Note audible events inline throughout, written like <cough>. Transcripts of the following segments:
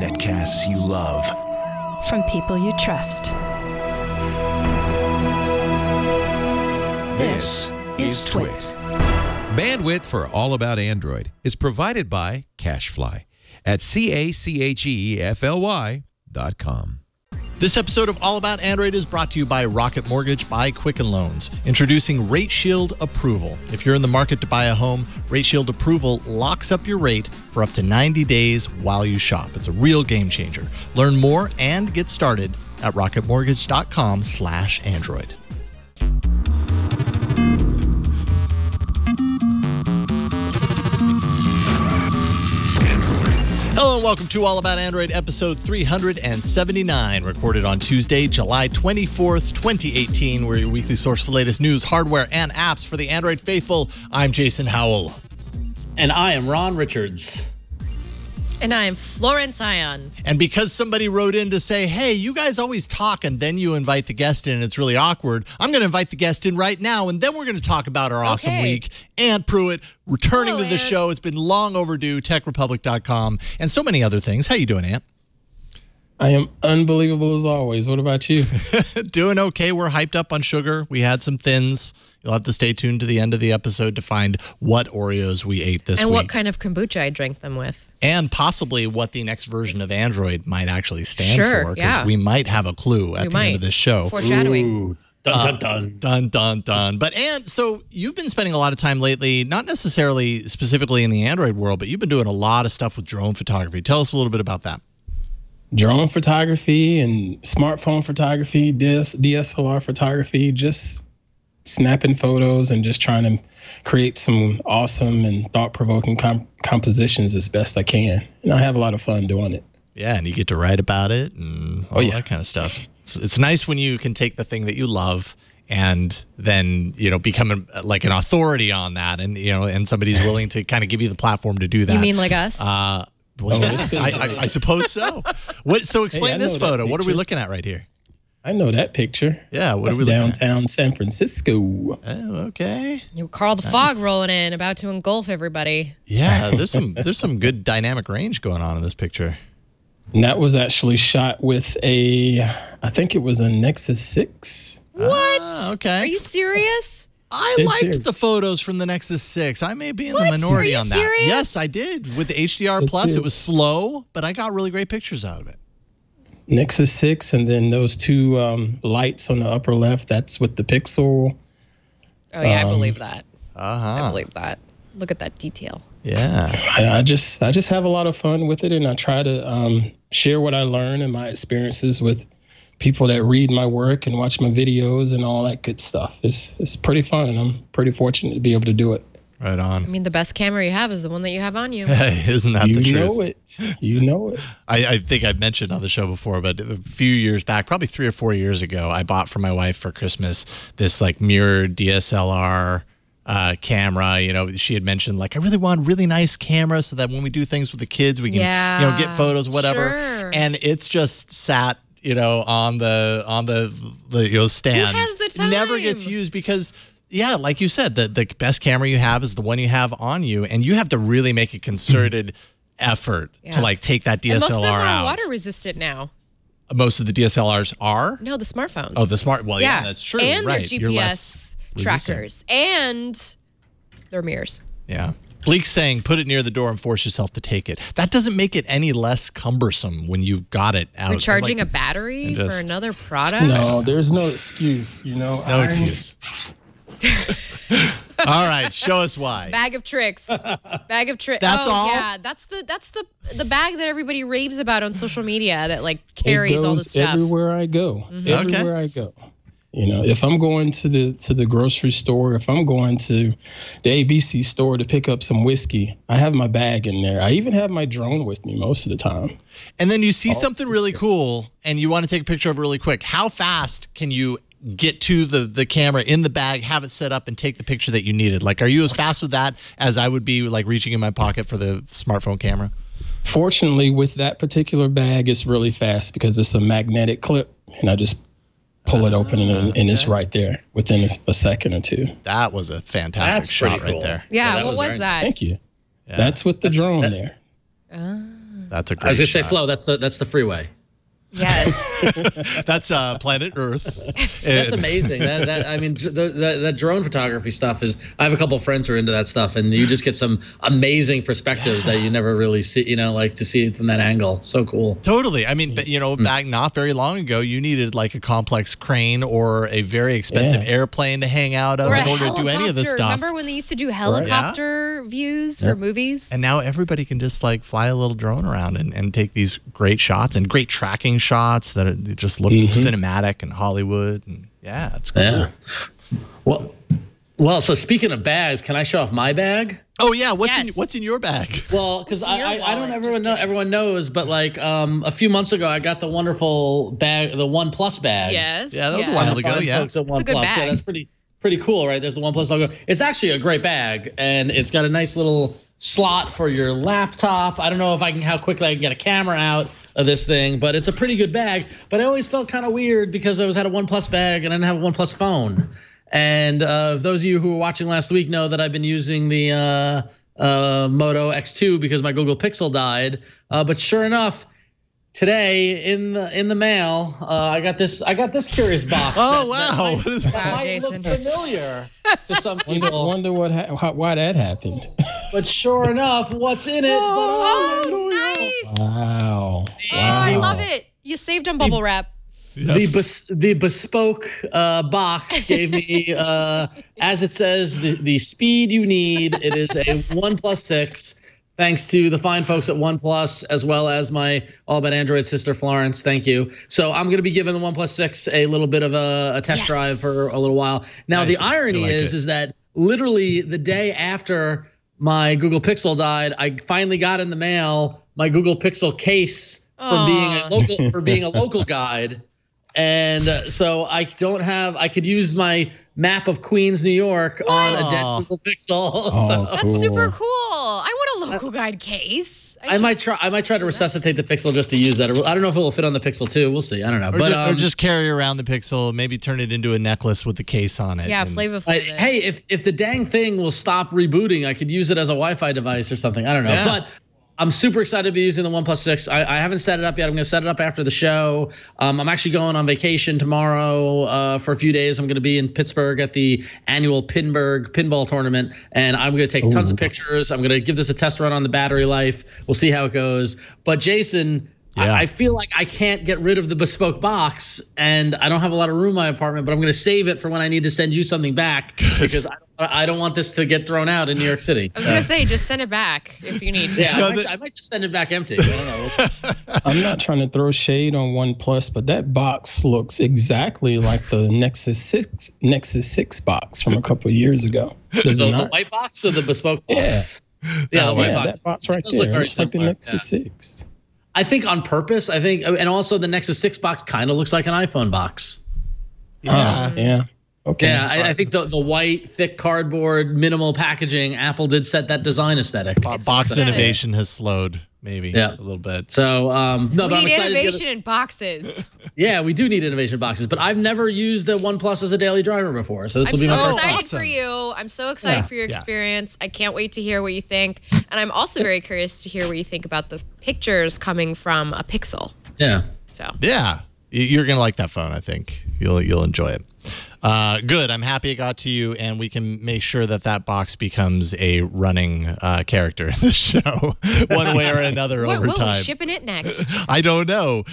Netcasts you love. From people you trust. This is Twit. Bandwidth for All About Android is provided by CacheFly at C-A-C-H-E-F-L-Y dot com. This episode of All About Android is brought to you by Rocket Mortgage by Quicken Loans, introducing Rate Shield Approval. If you're in the market to buy a home, Rate Shield Approval locks up your rate for up to 90 days while you shop. It's a real game changer. Learn more and get started at rocketmortgage.com Hello and welcome to All About Android episode 379, recorded on Tuesday, July 24th, 2018. We're your weekly source for the latest news, hardware, and apps for the Android faithful. I'm Jason Howell. And I am Ron Richards. And I'm Florence Ion. And because somebody wrote in to say, hey, you guys always talk and then you invite the guest in, and it's really awkward, I'm going to invite the guest in right now, and then we're going to talk about our awesome Okay. week. Ant Pruitt returning Hello, to the show. It's been long overdue, techrepublic.com, and so many other things. How you doing, Ant? I am unbelievable as always. What about you? <laughs> Doing okay. We're hyped up on sugar. We had some thins. You'll have to stay tuned to the end of the episode to find what Oreos we ate this and week. what kind of kombucha I drank them with. and possibly what the next version of Android might actually stand Sure, for. yeah. we might have a clue at We the might. end of this show. Foreshadowing. Ooh, dun dun uh, dun. Dun dun dun. But and so you've been spending a lot of time lately, not necessarily specifically in the Android world, but you've been doing a lot of stuff with drone photography. Tell us a little bit about that. Drone photography and smartphone photography, DS, DSLR photography, just snapping photos and just trying to create some awesome and thought provoking com- compositions as best I can. And I have a lot of fun doing it. Yeah, and you get to write about it and all yeah. that kind of stuff. It's, it's nice when you can take the thing that you love and then you know become a, like an authority on that, and you know, and somebody's willing to kind of give you the platform to do that. You mean like us? Uh, well, yeah, it's been- I, I, I suppose so. What? So explain I this know that photo. What are we looking at right here? I know that picture. Yeah, what That's are we looking at? downtown San Francisco. Oh, okay. you Karl the Fog rolling in, about to engulf everybody. Yeah, there's some there's some good dynamic range going on in this picture. And that was actually shot with a, I think it was a Nexus 6. What? Ah, okay. Are you serious? I Dead liked serious. the photos from the Nexus 6. I may be in What? the minority Are you on that. serious? Yes, I did. With the HDR Dead Plus, it serious. was slow, but I got really great pictures out of it. Nexus 6, and then those two um, lights on the upper left, that's with the Pixel. Oh yeah, I Um, believe that. Uh-huh. I believe that. Look at that detail. Yeah. I, I just I just have a lot of fun with it, and I try to um, share what I learn and my experiences with people that read my work and watch my videos and all that good stuff. It's it's pretty fun, and I'm pretty fortunate to be able to do it. Right on. I mean, the best camera you have is the one that you have on you. <laughs> Isn't that the truth? you know it. You know it. <laughs> I, I think I've mentioned on the show before, but a few years back, probably three or four years ago, I bought for my wife for Christmas this like mirrored DSLR uh, camera. You know, she had mentioned like I really want a really nice camera so that when we do things with the kids, we can you know get photos, whatever. sure. And it's just sat. You know, on the on the, the you know stand. Never gets used because yeah, like you said, the the best camera you have is the one you have on you, and you have to really make a concerted mm-hmm. effort to like take that DSLR and most of them are out. water resistant now. Most of the DSLRs are. No, the smartphones. Oh, the smart. Well, yeah, yeah, that's true. And right. their GPS less resistant. trackers and their mirrors. Yeah. Bleak's saying, put it near the door and force yourself to take it. That doesn't make it any less cumbersome when you've got it out. Recharging Like, a battery and for another product. No, there's no excuse. You know, No I- excuse. <laughs> all right, show us why. Bag of tricks. Bag of tricks. That's oh, all? Yeah, that's the that's the the bag that everybody raves about on social media that like It carries all the stuff. Everywhere I go. Mm-hmm. Everywhere I go. You know, if I'm going to the to the grocery store, if I'm going to the ABC store to pick up some whiskey, I have my bag in there. I even have my drone with me most of the time. And then you see something really cool and you want to take a picture of it really quick. How fast can you get to the the camera in the bag, have it set up and take the picture that you needed? Like are you as fast with that as I would be like reaching in my pocket for the smartphone camera? Fortunately, with that particular bag, it's really fast because it's a magnetic clip, and I just pull it open and, and it's right there within a, a second or two. That was a fantastic That's shot pretty right cool. there. yeah, that what was was very that? Thank you. That's with the drone that- there. Ah. That's a great I was gonna say shot. Flo. That's the that's the freeway. Yes. <laughs> That's uh, planet Earth. That's amazing. that, that I mean, the, the, that drone photography stuff is. I have a couple of friends who are into that stuff, and you just get some amazing perspectives that you never really see. You know, like to see it from that angle. So cool. Totally. I mean, you know, back not very long ago, you needed like a complex crane or a very expensive Yeah. airplane to hang out of Or in order to do any of this stuff. Remember when they used to do helicopter views for movies? And now everybody can just like fly a little drone around and, and take these great shots and great tracking shots that are, that just look cinematic and Hollywood. And yeah, it's cool. Yeah. Well, well. So speaking of bags, can I show off my bag? Oh yeah, what's in what's in your bag? <laughs> Well, because I, I, I don't everyone know everyone knows, but like um a few months ago, I got the wonderful bag, the OnePlus bag. yes. Yeah, that was a while ago. Yeah. folks at a good OnePlus. Yeah, bag. that's pretty pretty cool, right? There's the OnePlus logo. It's actually a great bag, and it's got a nice little slot for your laptop. I don't know if I can how quickly I can get a camera out of this thing, but it's a pretty good bag. But I always felt kind of weird because I was had a OnePlus bag and I didn't have a OnePlus phone. And uh, those of you who were watching last week know that I've been using the uh, uh, Moto X2 because my Google Pixel died. Uh, but sure enough, today in the in the mail, uh, I got this I got this curious box. Oh that- that wow. might- What is that that? Wow, might Jason. look familiar to some <laughs> Wonder, people, wonder what ha- why that happened. but sure enough, what's in it? <laughs> Oh, but, nice. wow. Oh, I love it. You saved on bubble wrap. the bes- the bespoke uh, box gave me, uh, as it says, the, the speed you need. It is a OnePlus Six. Thanks to the fine folks at OnePlus, as well as my All About Android sister Florence. Thank you. So I'm going to be giving the One Six a little bit of a, a test Yes. drive for a little while. Now Nice. the irony I like is, it. is that literally the day after my Google Pixel died, I finally got in the mail my Google Pixel case for being a local for being a <laughs> local guide and uh, so I don't have. I could use my map of Queens, New York, on a dead Google Pixel. <laughs> Oh, so That's Cool. super cool. I want a local guide case. I should- might try. I might try to resuscitate the Pixel just to use that. I don't know if it will fit on the Pixel too. We'll see. I don't know. Or, but ju- or um, just carry around the Pixel, maybe turn it into a necklace with the case on it. Yeah, flavor but, flavor. hey, if if the dang thing will stop rebooting, I could use it as a Wi-Fi device or something. I don't know. Yeah. But I'm super excited to be using the OnePlus 6. I, I haven't set it up yet. I'm going to set it up after the show. Um, I'm actually going on vacation tomorrow uh, for a few days. I'm going to be in Pittsburgh at the annual Pinburgh pinball tournament, and I'm going to take tons of pictures. I'm going to give this a test run on the battery life. We'll see how it goes. But Jason. Yeah. I, I feel like I can't get rid of the bespoke box, and I don't have a lot of room in my apartment. But I'm going to save it for when I need to send you something back because I, I don't want this to get thrown out in New York City. I was gonna say, just send it back if you need to. Yeah, No, I, might, the- I might just send it back empty. I don't know. <laughs> I'm not trying to throw shade on OnePlus, but that box looks exactly like the Nexus Six Nexus Six box from a couple of years ago. Does So it the white box or the bespoke box? Yeah, the white yeah, box. that box right does look there. very Looks like the similar, Nexus Six. I think on purpose. I think, and also the Nexus Six box kind of looks like an iPhone box. Yeah. Oh, yeah. Okay. Yeah, I, I think the the white, thick cardboard, minimal packaging. Apple did set that design aesthetic. Bo- box aesthetic. innovation has slowed, maybe Yeah. a little bit. So um, no, We but I'm need excited. innovation in boxes. <laughs> yeah, we do need innovation boxes, but I've never used the OnePlus as a daily driver before, so this I'm will be so my first. excited awesome. for you. I'm so excited Yeah, for your yeah. experience. I can't wait to hear what you think. And I'm also very <laughs> curious to hear what you think about the pictures coming from a Pixel. Yeah. So Yeah, you're gonna like that phone. I think you'll you'll enjoy it. Uh, good. I'm happy it got to you, and we can make sure that that box becomes a running uh, character in the <laughs> show, one way or <laughs> another over whoa, time. shipping it next. <laughs> I don't know.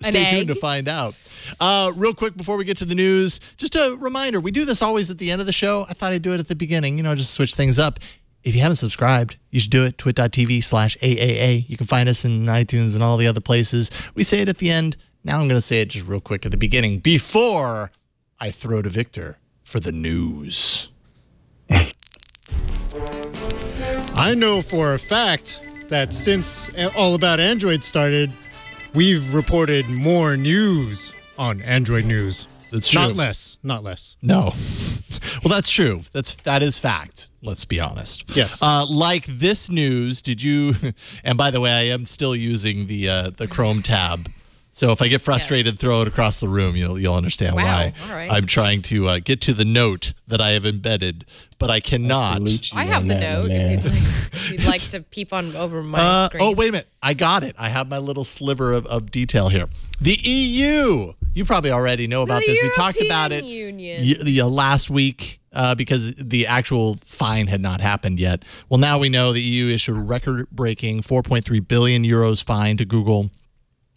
Stay tuned to find out. Uh, real quick before we get to the news, just a reminder: we do this always at the end of the show. I thought I'd do it at the beginning. You know, just switch things up. If you haven't subscribed, you should do it. Twit.tv slash AAA. You can find us in iTunes and all the other places. We say it at the end. Now I'm going to say it just real quick at the beginning before I throw to Victor for the news. I know for a fact that since All About Android started, we've reported more news on Android News. That's true. Not less. Not less. No. <laughs> well, that's true. That's that is fact. Let's be honest. Yes. Uh, like this news, did you? <laughs> And by the way, I am still using the uh, the Chrome tab So if I get frustrated, throw it across the room. You'll you'll understand Wow, why. all right. I'm trying to uh, get to the note that I have embedded, but I cannot. Salute you I have the note. If you'd, like, if <laughs> you'd like to peep on over my Uh, screen. oh, wait a minute. I got it. I have my little sliver of, of detail here. The EU. You probably already know about The this. We talked about it Union. y- the, uh, last week uh, because the actual fine had not happened yet. Well, now we know the EU issued a record breaking 4.3 billion euros fine to Google.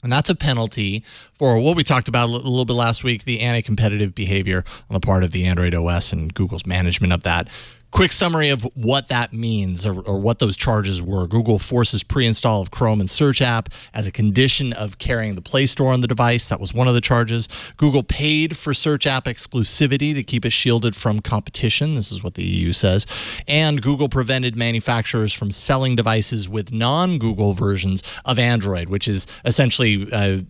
And that's a penalty for what we talked about a little bit last week the anti competitive behavior on the part of the Android OS and Google's management of that. Quick summary of what that means or, or what those charges were. Google forces pre install of Chrome and Search app as a condition of carrying the Play Store on the device. That was one of the charges. Google paid for Search app exclusivity to keep it shielded from competition. This is what the EU says. And Google prevented manufacturers from selling devices with non Google versions of Android, which is essentially. Uh,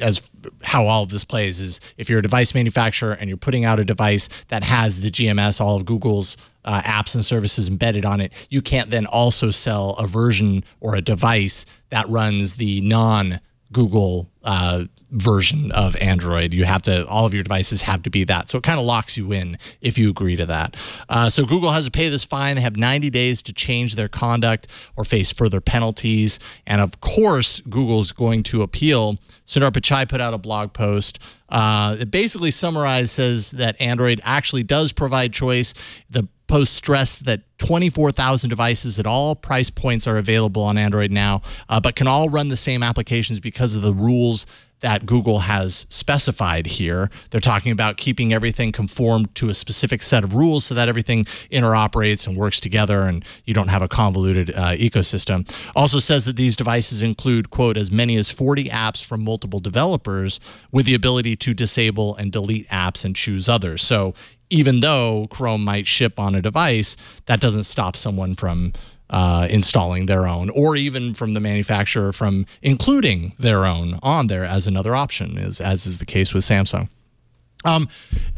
as how all of this plays is if you're a device manufacturer and you're putting out a device that has the GMS, all of Google's uh, apps and services embedded on it, you can't then also sell a version or a device that runs the non Google uh, version of Android. You have to, all of your devices have to be that. So it kind of locks you in if you agree to that. Uh, so Google has to pay this fine. They have 90 days to change their conduct or face further penalties. And of course, Google's going to appeal. Sundar Pichai put out a blog post. Uh, it basically summarizes that Android actually does provide choice. The post stressed that 24,000 devices at all price points are available on Android now, uh, but can all run the same applications because of the rules that Google has specified here. They're talking about keeping everything conformed to a specific set of rules so that everything interoperates and works together and you don't have a convoluted uh, ecosystem. Also says that these devices include, quote, as many as 40 apps from multiple developers with the ability to disable and delete apps and choose others. So even though Chrome might ship on a device, that doesn't stop someone from uh, installing their own, or even from the manufacturer from including their own on there as another option, as, as is the case with Samsung. Um,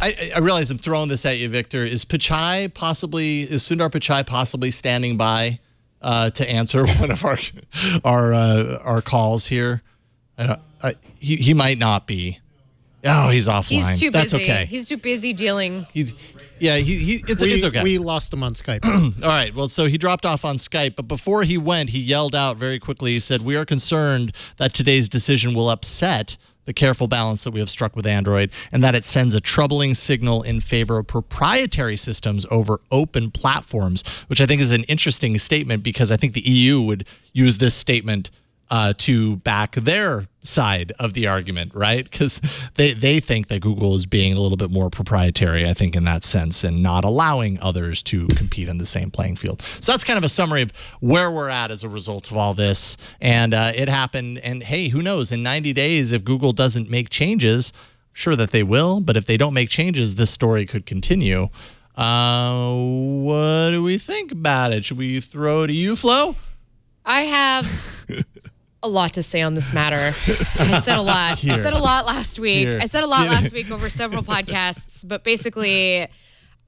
I, I realize I'm throwing this at you, Victor. Is Pichai possibly, is Sundar Pichai possibly standing by uh, to answer <laughs> one of our our uh, our calls here? I don't, he he might not be. Oh, he's offline. He's too busy. That's okay. He's too busy dealing. He's yeah. He, he it's we, it's okay. we lost him on Skype. <clears throat> All right. Well, so he dropped off on Skype, but before he went, he yelled out very quickly. He said, "We are concerned that today's decision will upset." The careful balance that we have struck with Android, and that it sends a troubling signal in favor of proprietary systems over open platforms, which I think is an interesting statement because I think the EU would use this statement uh, to back their side of the argument, right? Because they, they think that Google is being a little bit more proprietary, I think, in that sense, and not allowing others to compete in the same playing field. So that's kind of a summary of where we're at as a result of all this. And uh, it happened. And hey, who knows? In 90 days, if Google doesn't make changes, sure that they will. But if they don't make changes, this story could continue. Uh, what do we think about it? Should we throw to you, Flo? I have <laughs> a lot to say on this matter. I said a lot. I said a lot last week. Here. I said a lot Here. last week over several podcasts, but basically,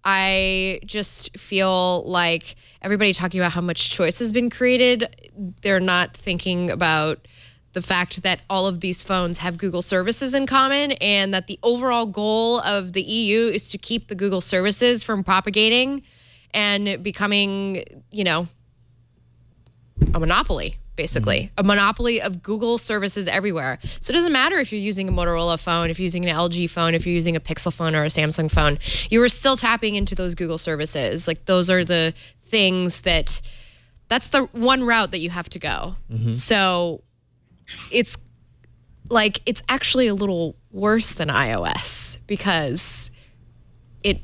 I just feel like everybody talking about how much choice has been created, they're not thinking about the fact that all of these phones have Google services in common and that the overall goal of the EU is to keep the Google services from propagating and becoming, you know, a monopoly basically. Mm-hmm. A monopoly of google services everywhere. So it doesn't matter if you're using a motorola phone if you're using an lg phone if you're using a pixel phone or a samsung phone you are still tapping into those google services. Like those are the things that that's the one route that you have to go. Mm-hmm. So it's like it's actually a little worse than ios because it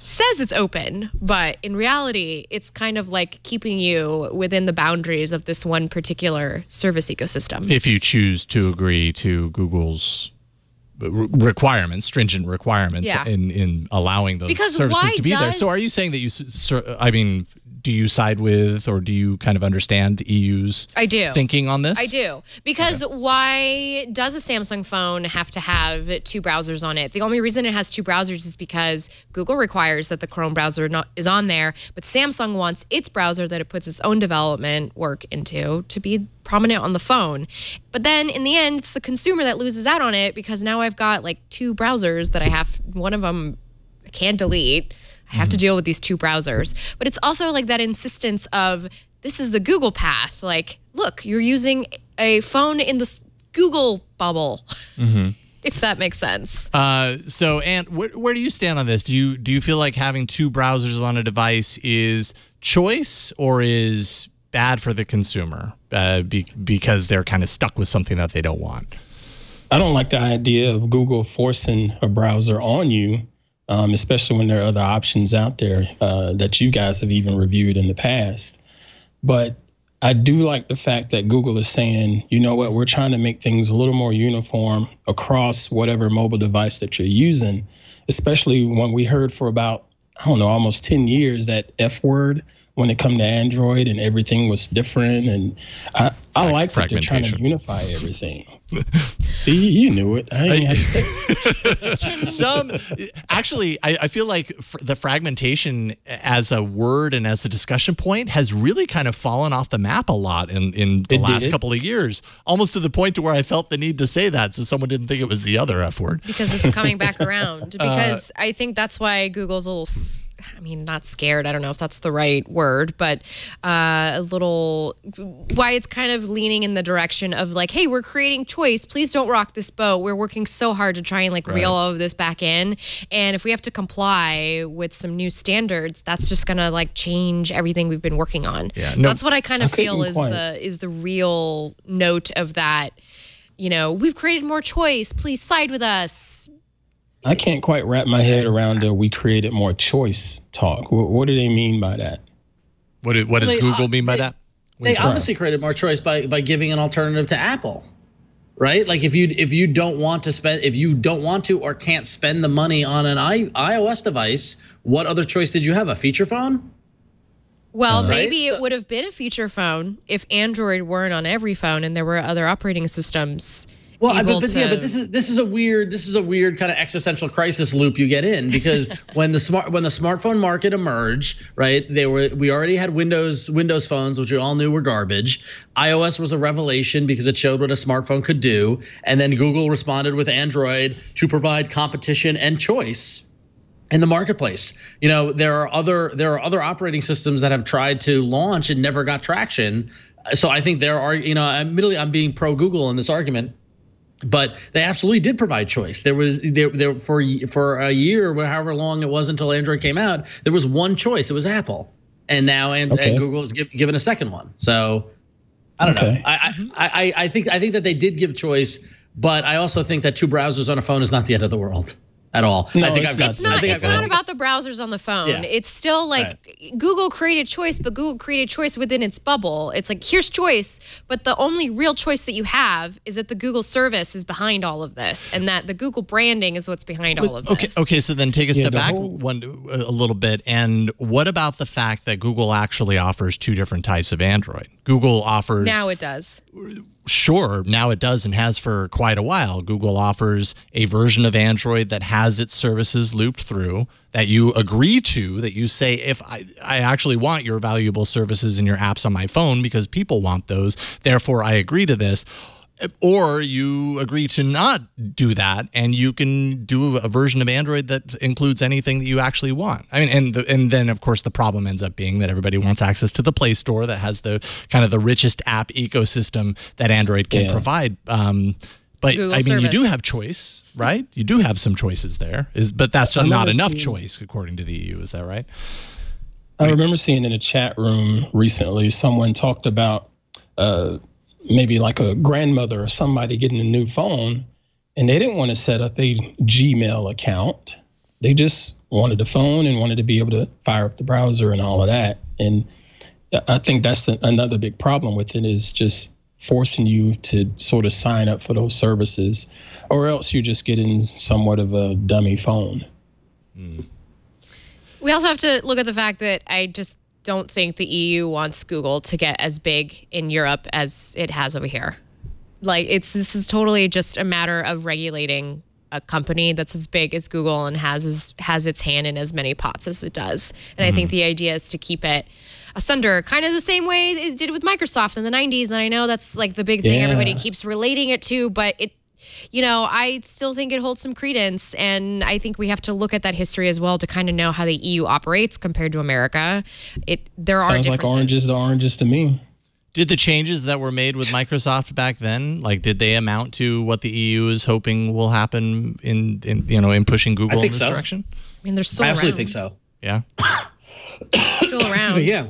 says it's open, but in reality, it's kind of like keeping you within the boundaries of this one particular service ecosystem. if you choose to agree to Google's requirements, stringent requirements Yeah. in in allowing those Because services to be there. So are you saying that you I mean do you side with or do you kind of understand the EU's I do. thinking on this? I do. Because why does a Samsung phone have to have two browsers on it? The only reason it has two browsers is because Google requires that the Chrome browser not, is on there, but Samsung wants its browser that it puts its own development work into to be prominent on the phone. But then in the end, it's the consumer that loses out on it because now I've got like two browsers that I have, one of them I can't delete. I have to deal with these two browsers. But it's also like that insistence of this is the Google path. Like, look, you're using a phone in the Google bubble. <laughs> if that makes sense. Uh, so, and where, where do you stand on this? Do you do you feel like having two browsers on a device is choice or is bad for the consumer uh, be, because they're kind of stuck with something that they don't want? I don't like the idea of Google forcing a browser on you, um, especially when there are other options out there uh, that you guys have even reviewed in the past. But I do like the fact that Google is saying, you know what, we're trying to make things a little more uniform across whatever mobile device that you're using, especially when we heard for about, I don't know, almost 10 years that F word when it come to Android and everything was different. And I, I like that they're trying to unify everything. See, you knew it. I ain't had to say. <laughs> Some actually, I, I feel like fr- the fragmentation as a word and as a discussion point has really kind of fallen off the map a lot in in the It last did? couple of years, almost to the point to where I felt the need to say that so someone didn't think it was the other F word. because it's coming back <laughs> around. Because uh, I think that's why Google's a little, I mean, not scared. I don't know if that's the right word, but uh, a little, why it's kind of leaning in the direction of like, hey, we're creating choice. Please don't rock this boat. We're working so hard to try and like reel all of this back in. And if we have to comply with some new standards, that's just gonna like change everything we've been working on. Yeah, so no- that's what I kind of I feel is quite- the is the real note of that. You know, we've created more choice. Please side with us. I can't quite wrap my head around the we created more choice talk. What, what do they mean by that? What, do- what does They- Google uh, mean by they- that? They obviously created more choice by by giving an alternative to Apple. Right? Like if you if you don't want to spend if you don't want to or can't spend the money on an I, iOS device, what other choice did you have? A feature phone? Well, Right? maybe So- it would have been a feature phone if Android weren't on every phone and there were other operating systems. Well, I- but, but yeah, but this is this is a weird this is a weird kind of existential crisis loop you get in because <laughs> when the smart when the smartphone market emerged, right? They were we already had Windows Windows phones, which we all knew were garbage. iOS was a revelation because it showed what a smartphone could do, and then Google responded with Android to provide competition and choice in the marketplace. You know, there are other there are other operating systems that have tried to launch and never got traction. So I think there are, you know, admittedly I'm being pro Google in this argument, but they absolutely did provide choice. There was there there for for a year, or however long it was until Android came out, there was one choice. It was Apple, and now and, Okay. and Google is give, given a second one. So I don't know. Okay. I, mm-hmm. I I I think I think that they did give choice, but I also think that two browsers on a phone is not the end of the world at all. No, I think it's I've not. got, It's I not. think It's I've got- not about the browsers on the phone. Yeah. It's still like Google created choice, but Google created choice within its bubble. It's like here's choice, but the only real choice that you have is that the Google service is behind all of this, and that the Google branding is what's behind all of Okay, this. okay. So then take a step the back whole- one a little bit. And what about the fact that Google actually offers two different types of Android? Google offers Now it does. Sure now it does and has for quite a while. Google offers a version of android that has its services looped through that you agree to that you say if i, I actually want your valuable services and your apps on my phone because people want those therefore i agree to this or you agree to not do that and you can do a version of android that includes anything that you actually want. I mean and the, and then of course the problem ends up being that everybody wants access to the play store that has the kind of the richest app ecosystem that android can Yeah. provide. Um, but Google i mean you do have choice right? You do have some choices there is but that's I not enough seeing- choice according to the eu is that right? I remember seeing in a chat room recently someone talked about uh, maybe like a grandmother or somebody getting a new phone, and they didn't want to set up a Gmail account. They just wanted a phone and wanted to be able to fire up the browser and all of that. And I think that's the, another big problem with it is just forcing you to sort of sign up for those services, or else you're just getting somewhat of a dummy phone. Hmm. We also have to look at the fact that I just don't think the EU wants Google to get as big in Europe as it has over here. Like it's this is totally just a matter of regulating a company that's as big as Google and has as, has its hand in as many pots as it does. And I think mm-hmm. the idea is to keep it asunder, kind of the same way it did with Microsoft in the 90s. And I know that's like the big thing Yeah. everybody keeps relating it to, but it you know, I still think it holds some credence. And I think we have to look at that history as well to kind of know how the EU operates compared to America. It there are Sounds like oranges to oranges to me. Did the changes that were made with Microsoft back then, like, did they amount to what the EU is hoping will happen in, in you know, in pushing Google in this so. direction? I mean, they're still I absolutely around. think so. Yeah. Still <coughs> around. But yeah.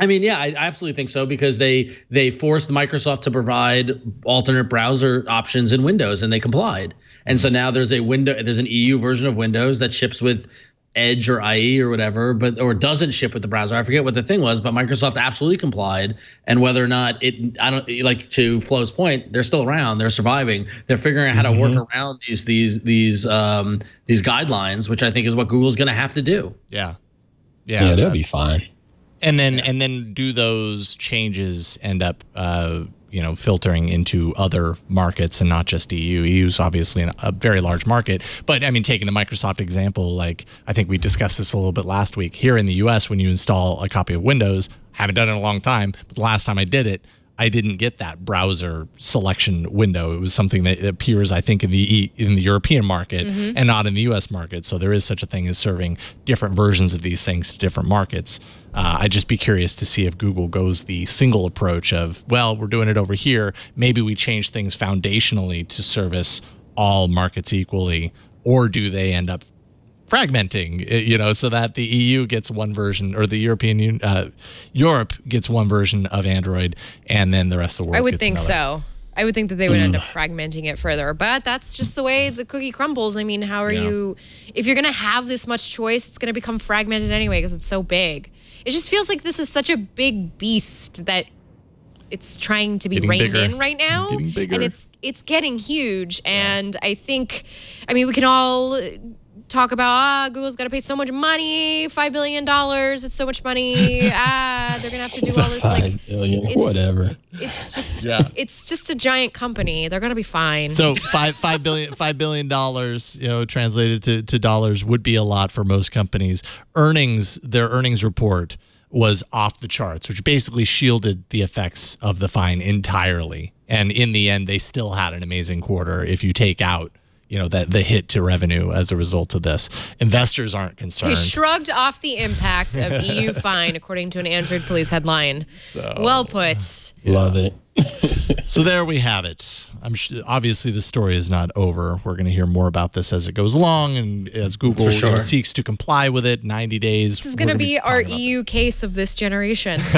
I mean, yeah, I I absolutely think so because they they forced Microsoft to provide alternate browser options in Windows, and they complied. And so now there's a window, there's an EU version of Windows that ships with Edge or IE or whatever, but or doesn't ship with the browser. I forget what the thing was, but Microsoft absolutely complied. And whether or not it, I don't like to Flo's point, they're still around, they're surviving, they're figuring out how to work around these these these um these guidelines, which I think is what Google's going to have to do. Yeah. Yeah, they'll be fine. And then and then do those changes end up uh, you know filtering into other markets and not just EU. EU's obviously an, a very large market, but I mean taking the Microsoft example, like I think we discussed this a little bit last week. Here in the US, when you install a copy of Windows, haven't done it in a long time, but the last time I did it. I didn't get that browser selection window. It was something that appears, I think, in the in the European market and not in the U.S. market. So there is such a thing as serving different versions of these things to different markets. Uh, I'd just be curious to see if Google goes the single approach of, well, we're doing it over here. Maybe we change things foundationally to service all markets equally, or do they end up fragmenting, uh, you know, so that the EU gets one version or the European Union, uh, Europe gets one version of Android, and then the rest of the world. I would think another. so. I would think that they would end up fragmenting it further, but that's just the way the cookie crumbles. I mean, how are Yeah. you? If you're gonna have this much choice, it's gonna become fragmented anyway because it's so big. It just feels like this is such a big beast that it's trying to be Getting reined bigger. in right now, Getting bigger. and it's it's getting huge. And I think, I mean, we can all talk about ah, Google's got to pay so much money, five billion dollars. It's so much money. <laughs> ah, they're gonna have to do all this like Five billion, it's- whatever. it's just Yeah. it's just a giant company. They're gonna be fine. So five five billion five billion dollars, you know, translated to, to dollars would be a lot for most companies. Earnings, their earnings report was off the charts, which basically shielded the effects of the fine entirely. And in the end, they still had an amazing quarter if you take out, you know, that the hit to revenue as a result of this. Investors aren't concerned. he concerned. shrugged off the impact of <laughs> EU fine, according to an Android police headline. So, well put. Love it. <laughs> So there we have it. I'm sure, obviously the story is not over. We're going to hear more about this as it goes along, and as Google For you know, seeks to comply with it. 90 days. This is going to be our EU case of this generation. <laughs>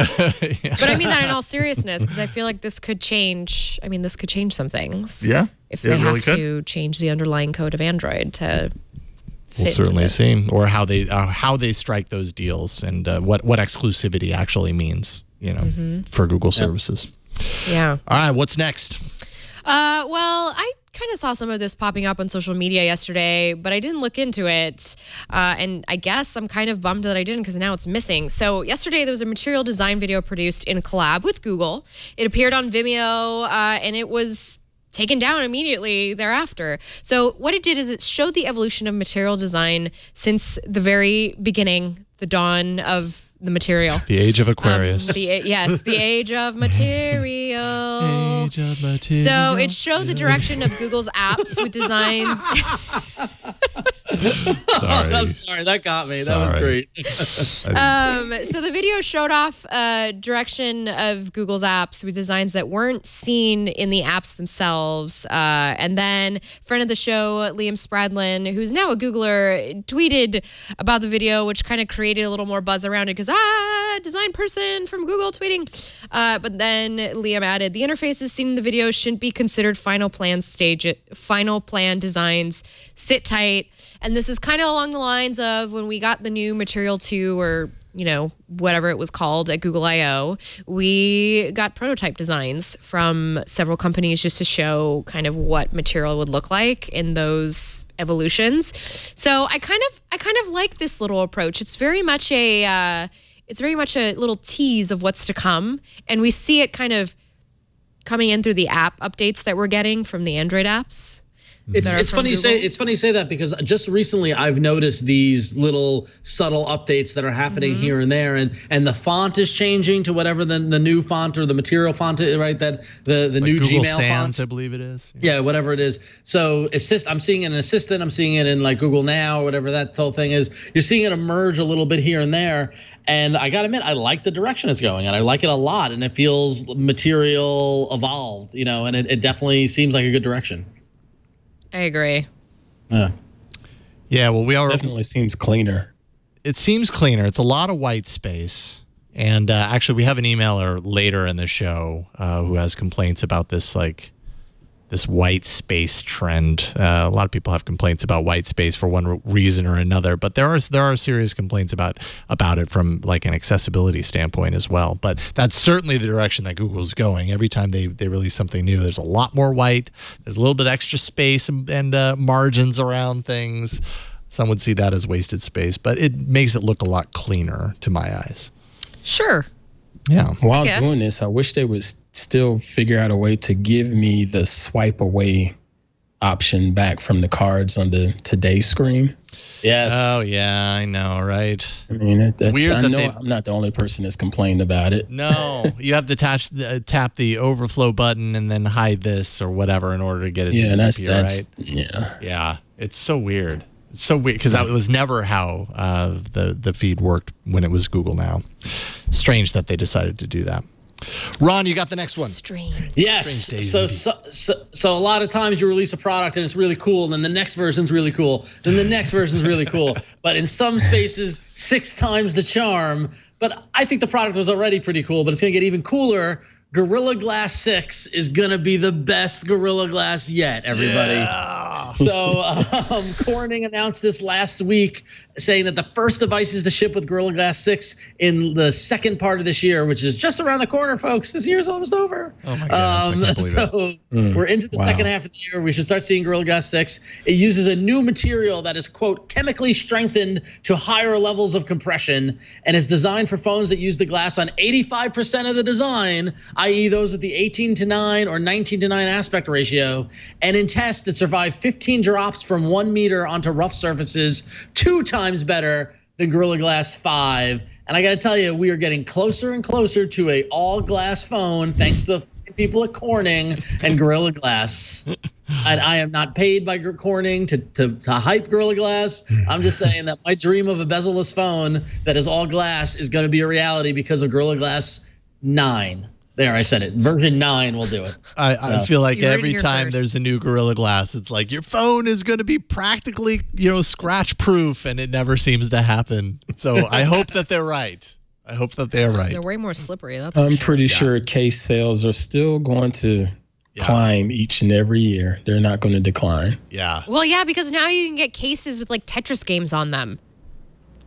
But I mean that in all seriousness, because I feel like this could change. I mean, this could change some things. Yeah, If it they really have could. to change the underlying code of Android to. We'll fit certainly this. see, or how they uh, how they strike those deals, and uh, what what exclusivity actually means. You know, Mm-hmm. for Google services. Yeah. All right, what's next? Uh, well, I kind of saw some of this popping up on social media yesterday, but I didn't look into it. Uh, and I guess I'm kind of bummed that I didn't because now it's missing. So, yesterday there was a material design video produced in collab with Google. It appeared on Vimeo uh, and it was taken down immediately thereafter. So, what it did is it showed the evolution of material design since the very beginning, the dawn of the material. The age of Aquarius. Um, the, yes, the age of <laughs> material. Age of material. So it showed the direction of Google's apps with designs. <laughs> sorry. I'm sorry, that got me. That was great. <laughs> <laughs> Um, so the video showed off a direction of Google's apps with designs that weren't seen in the apps themselves. Uh, and then friend of the show, Liam Spradlin, who's now a Googler, tweeted about the video, which kind of created a little more buzz around it because ah, design person from Google tweeting. Uh, but then Liam added, the interfaces seen in the video shouldn't be considered final plan stage, final plan designs. Sit tight. And this is kind of along the lines of when we got the new Material 2 or, you know, whatever it was called at Google I/O, we got prototype designs from several companies just to show kind of what material would look like in those evolutions. So I kind of I kind of like this little approach. It's very much a uh, it's very much a little tease of what's to come, and we see it kind of coming in through the app updates that we're getting from the Android apps. It's it's from funny you say it's funny you say that because just recently I've noticed these little subtle updates that are happening Mm-hmm. here and there, and and the font is changing to whatever the the new font or the material font, is, right? That the the Like new Google Gmail Sans, font. I believe it is. Yeah, whatever it is. So assist. I'm seeing it in Assistant. I'm seeing it in like Google Now or whatever that whole thing is. You're seeing it emerge a little bit here and there, and I gotta admit, I like the direction it's going, and I like it a lot, and it feels material evolved, you know, and it, it definitely seems like a good direction. I agree. Yeah. Yeah, well, we are. Definitely seems cleaner. It seems cleaner. It's a lot of white space. And uh, actually, we have an emailer later in the show uh, who has complaints about this, like this white space trend. Uh, a lot of people have complaints about white space for one reason or another, but there are there are serious complaints about about it from like an accessibility standpoint as well. But that's certainly the direction that Google's going. Every time they they release something new, there's a lot more white. There's a little bit extra space and, and uh, margins around things. Some would see that as wasted space, but it makes it look a lot cleaner to my eyes. Sure. Yeah. While doing this, I wish they would s- still figure out a way to give me the swipe away option back from the cards on the today screen. Yes. Oh yeah, I know, right? I mean, it, that's, Weird I that know I'm not the only person that's complained about it. No, <laughs> you have to attach uh, tap the overflow button and then hide this or whatever in order to get it Yeah, to that's disappear, that's right? yeah. Yeah, it's so weird. It's so weird because that was never how uh, the the feed worked when it was Google Now. Strange that they decided to do that. Ron, you got the next one. Strange. Yes. Strange So, so so so a lot of times you release a product and it's really cool, and then the next version's really cool, then the next version's really cool. <laughs> But in some spaces, six times the charm. But I think the product was already pretty cool, but it's gonna get even cooler. Gorilla Glass 6 is gonna be the best Gorilla Glass yet, everybody. Yeah. So <laughs> um, Corning announced this last week, saying that the first devices to ship with Gorilla Glass 6 in the second part of this year, which is just around the corner, folks. This year's almost over. Oh my goodness, I can't um, believe it. so hmm. we're into the wow. second half of the year. We should start seeing Gorilla Glass 6. It uses a new material that is, quote, chemically strengthened to higher levels of compression and is designed for phones that use the glass on 85% of the design, i.e., those with the 18 to 9 or 19 to 9 aspect ratio. And in tests, it survived 15 drops from one meter onto rough surfaces, two times better than Gorilla Glass 5. And I got to tell you, we are getting closer and closer to a all glass phone, thanks to the people at Corning and Gorilla Glass. <laughs> And I am not paid by Corning to, to, to hype Gorilla Glass. I'm just saying that my dream of a bezel-less phone that is all glass is going to be a reality because of Gorilla Glass 9. There, I said it. Version 9 will do it. I, I feel like You heard it every time first. there's a new Gorilla Glass, it's like your phone is going to be practically, you know, scratch proof, and it never seems to happen. So <laughs> I hope that they're right. I hope that they're right. They're way more slippery. That's I'm sure. pretty sure case sales are still going to Yeah. climb each and every year. They're not going to decline. Yeah. Well, yeah, because now you can get cases with like Tetris games on them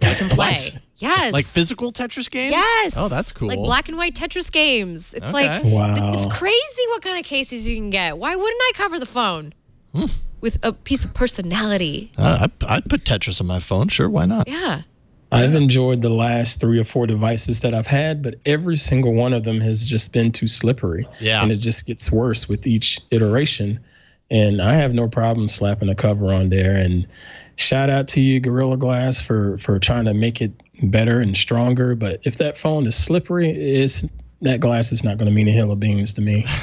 you can play. Yes. Like physical Tetris games? Yes. Oh, that's cool. Like black and white Tetris games. It's Okay. like Wow. th- it's crazy what kind of cases you can get. Why wouldn't I cover the phone Hmm. with a piece of personality? Uh, I'd, I'd put Tetris on my phone. Sure, why not? Yeah. I've enjoyed the last three or four devices that I've had, but every single one of them has just been too slippery. Yeah. And it just gets worse with each iteration. And I have no problem slapping a cover on there. And shout out to you, Gorilla Glass, for for trying to make it better and stronger. But if that phone is slippery, it's that glass is not going to mean a hill of beans to me. <laughs>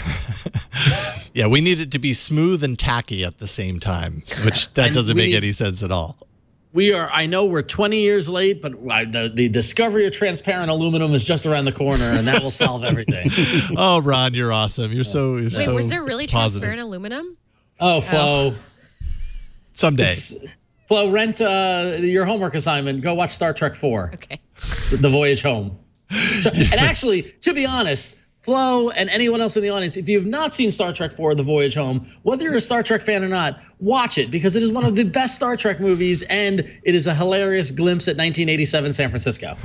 Yeah, we need it to be smooth and tacky at the same time, which that doesn't we make any sense at all. We are, I know we're 20 years late, but the, the discovery of transparent aluminum is just around the corner, and that will solve everything. <laughs> Oh, Ron, you're awesome. You're so you're Wait, so was there really positive. transparent aluminum? Oh, Flo. Someday. Flo, rent uh, your homework assignment. Go watch Star Trek 4, Okay. The Voyage Home. So- and <laughs> actually, to be honest, Flo and anyone else in the audience, if you have not seen Star Trek 4, The Voyage Home, whether you're a Star Trek fan or not, watch it because it is one of the best Star Trek movies and it is a hilarious glimpse at 1987 San Francisco. <laughs>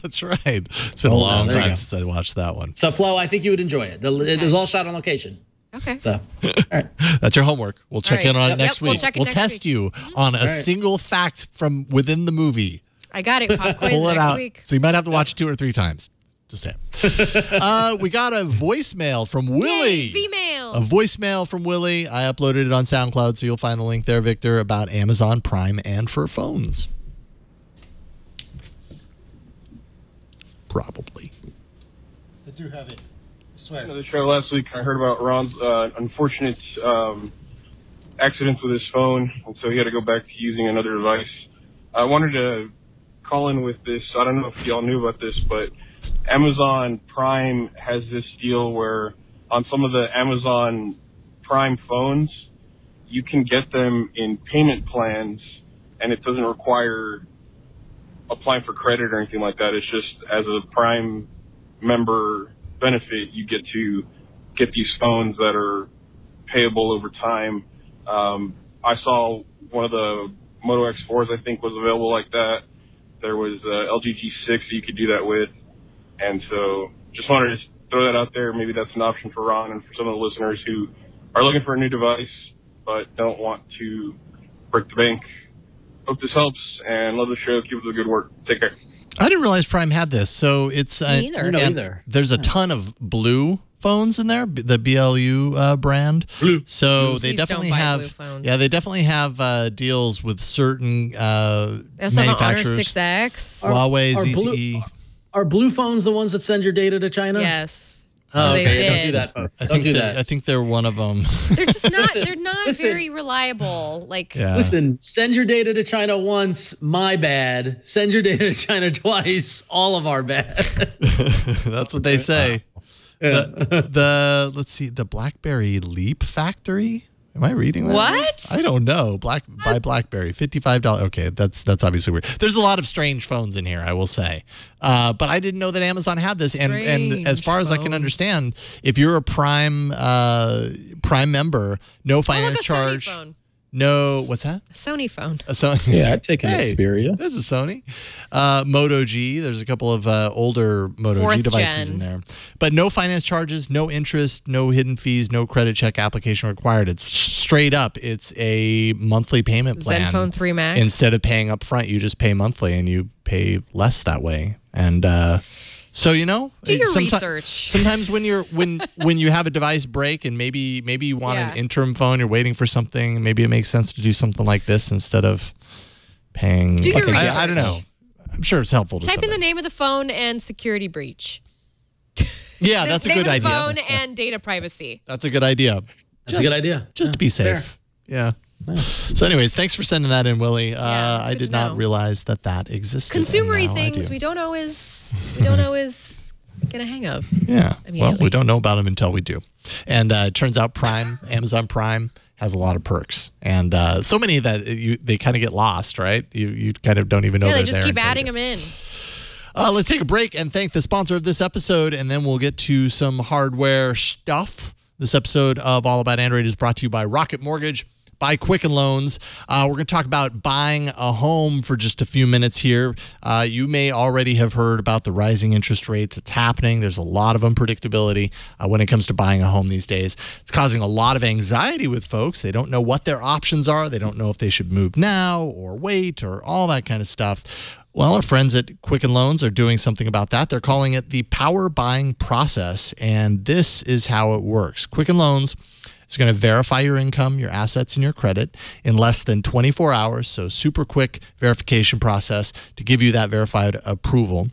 That's right. It's been a Oh, long there you time since I watched that one. So, Flo, I think you would enjoy it. The, It was all shot on location. Okay. So, <laughs> all right. That's your homework. We'll check right. in on Yep, it next yep, we'll week. check it we'll next test week. you on a single fact from within the movie. I got it. Pop <laughs> quiz Pull it next out. week. So you might have to watch it two or three times. Just saying. <laughs> uh, we got a voicemail from Willie. Female. a voicemail from Willie. I uploaded it on SoundCloud, so you'll find the link there, Victor, about Amazon Prime and for phones. Probably. I do have it. The show last week, I heard about Ron's uh, unfortunate um, accidents with his phone, and so he had to go back to using another device. I wanted to call in with this. I don't know if y'all knew about this, but Amazon Prime has this deal where on some of the Amazon Prime phones, you can get them in payment plans, and it doesn't require applying for credit or anything like that. It's just as a Prime member benefit, you get to get these phones that are payable over time. Um, I saw one of the Moto X4s, I think, was available like that. There was uh, LG G6 that you could do that with. And so just wanted to throw that out there. Maybe that's an option for Ron and for some of the listeners who are looking for a new device but don't want to break the bank. Hope this helps and love the show. Keep up the good work. Take care. I didn't realize Prime had this. So it's uh, Me either. No, either. There's a ton of blue phones in there, the BLU uh, brand. Blue. So they Please don't definitely buy have blue phones. yeah, they definitely have uh, deals with certain uh, They also have Honor manufacturers. 6X. Huawei, Are blue- ZTE. Are blue phones the ones that send your data to China? yes. Oh, They okay. Don't do that, folks. I Don't think do they're- that. I think they're one of them. <laughs> They're just not. Listen, <laughs> they're not listen. very reliable. Like yeah. Listen, send your data to China once, my bad. Send your data to China <laughs> twice, all of our bad. That's what they say. The, the let's see, the BlackBerry Leap Factory. Am I reading that? right? What? I don't know. Black by BlackBerry, fifty-five dollars. Okay, that's that's obviously weird. There's a lot of strange phones in here, I will say. Uh, but I didn't know that Amazon had this. And and as Strange far as I can understand, if you're a Prime uh, Prime member, no oh, look, finance charge. No what's that? A Sony phone. A Sony. Yeah, I'd take an Hey, Xperia. There's a Sony. Uh, Moto G. There's a couple of uh, older Moto G devices gen. in there. But no finance charges, no interest, no hidden fees, no credit check application required. It's straight up. It's a monthly payment plan. Zenfone 3 Max. Instead of paying up front, you just pay monthly and you pay less that way. And uh, so, you know, Do your someti- research. <laughs> Sometimes when you're when when you have a device break and maybe maybe you want an interim phone, you're waiting for something. Maybe it makes sense to do something like this instead of paying. Do your I, I don't know. I'm sure it's helpful to Type in the name of the phone and security breach. Yeah, <laughs> The that's a name good of the idea. phone and data privacy. That's a good idea. That's a good idea. Just to be fair. safe. Yeah. So, anyways, thanks for sending that in, Willie. Uh, I did not know. realize that that existed. Consumery things do. we don't always we don't always get a hang of. <laughs> Yeah. Well, we don't know about them until we do. And uh, it turns out Prime, <laughs> Amazon Prime, has a lot of perks, and uh, so many that you they kind of get lost, right? You you kind of don't even know. yeah, they just keep adding them in. Uh, let's take a break and thank the sponsor of this episode, and then we'll get to some hardware stuff. This episode of All About Android is brought to you by Rocket Mortgage. By Quicken Loans. Uh, we're going to talk about buying a home for just a few minutes here. Uh, you may already have heard about the rising interest rates. It's happening. There's a lot of unpredictability uh, when it comes to buying a home these days. It's causing a lot of anxiety with folks. They don't know what their options are. They don't know if they should move now or wait or all that kind of stuff. Well, our friends at Quicken Loans are doing something about that. They're calling it the power buying process. And this is how it works Quicken Loans is going to verify your income, your assets, and your credit in less than 24 hours. So, super quick verification process to give you that verified approval.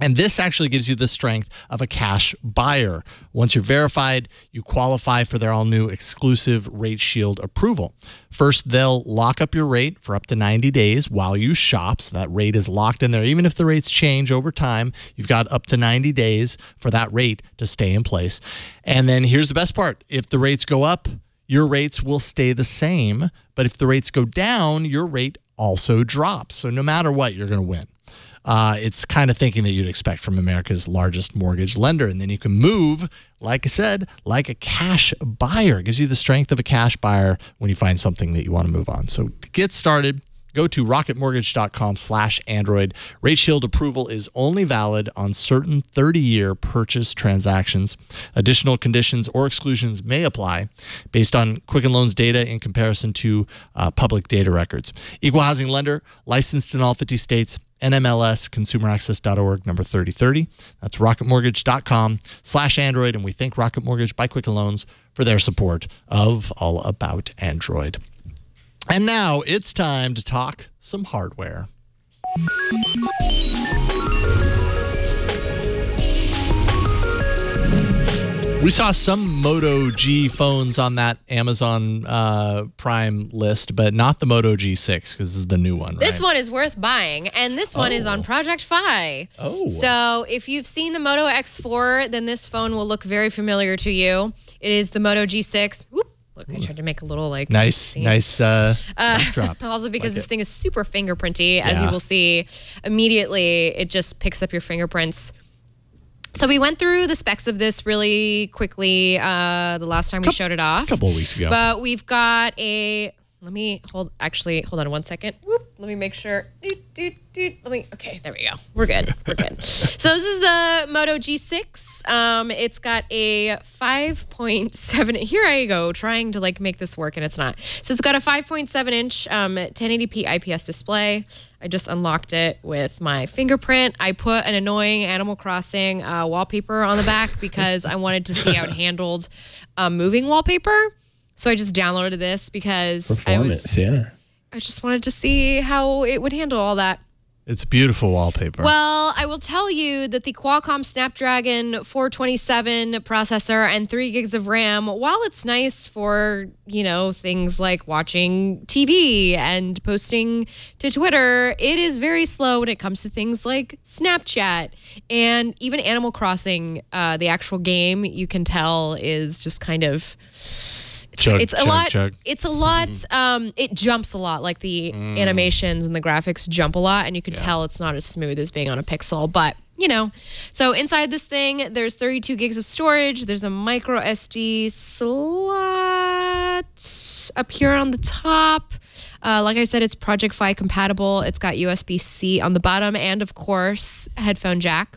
And this actually gives you the strength of a cash buyer. Once you're verified, you qualify for their all new exclusive Rate Shield approval. First, they'll lock up your rate for up to 90 days while you shop. So that rate is locked in there. Even if the rates change over time, you've got up to 90 days for that rate to stay in place. And then here's the best part if the rates go up, your rates will stay the same. But if the rates go down, your rate also drops. So no matter what, you're going to win. Uh, it's kind of thinking that you'd expect from America's largest mortgage lender. And then you can move, like I said, like a cash buyer. It gives you the strength of a cash buyer when you find something that you want to move on. So get started, Go to rocketmortgage.com slash Android. Rate Shield approval is only valid on certain 30-year purchase transactions. Additional conditions or exclusions may apply based on Quicken Loans data in comparison to uh, public data records. Equal housing lender, licensed in all 50 states. NMLS consumeraccess.org number 3030. That's rocketmortgage.com slash Android. And we thank Rocket Mortgage by Quicken Loans for their support of All About Android. And now it's time to talk some hardware. We saw some Moto G phones on that Amazon uh, Prime list, but not the Moto G6 because this is the new one. This right? one is worth buying, and this one is on Project Fi. Oh. So if you've seen the Moto X4, then this phone will look very familiar to you. It is the Moto G6. Whoop. Look, I tried to make a little like nice, scene. nice uh, backdrop. <laughs> Also, because Like this it. thing is super fingerprinty, as you will see immediately, it just picks up your fingerprints. So we went through the specs of this really quickly uh, the last time we showed it off. a couple of weeks ago. But we've got a. Let me hold. Actually, hold on one second. Whoop. Let me make sure. Doot, doot, doot. Let me. Okay, there we go. We're good. We're good. <laughs> so this is the Moto G6. Um, it's got a 5.7. Here I go trying to like make this work, and it's not. So it's got a 5.7 inch um, 1080p IPS display. I just unlocked it with my fingerprint. I put an annoying Animal Crossing uh, wallpaper on the back because I wanted to see how it <laughs> handled um, moving wallpaper. So I just downloaded this because I was Performance, yeah. I just wanted to see how it would handle all that. It's beautiful wallpaper. Well, I will tell you that the Qualcomm Snapdragon 427 processor and 3 gigs of RAM, while it's nice for, you know, things like watching TV and posting to Twitter, it is very slow when it comes to things like Snapchat and even Animal Crossing, uh, the actual game, you can tell is just kind of Chug, it's a chug, lot chug. it's a lot um it jumps a lot like the animations and the graphics jump a lot and you can tell it's not as smooth as being on a pixel but you know so inside this thing there's 32 gigs of storage there's a micro sd slot up here on the top uh, like I said, it's Project Fi compatible. It's got USB C on the bottom, and of course, headphone jack.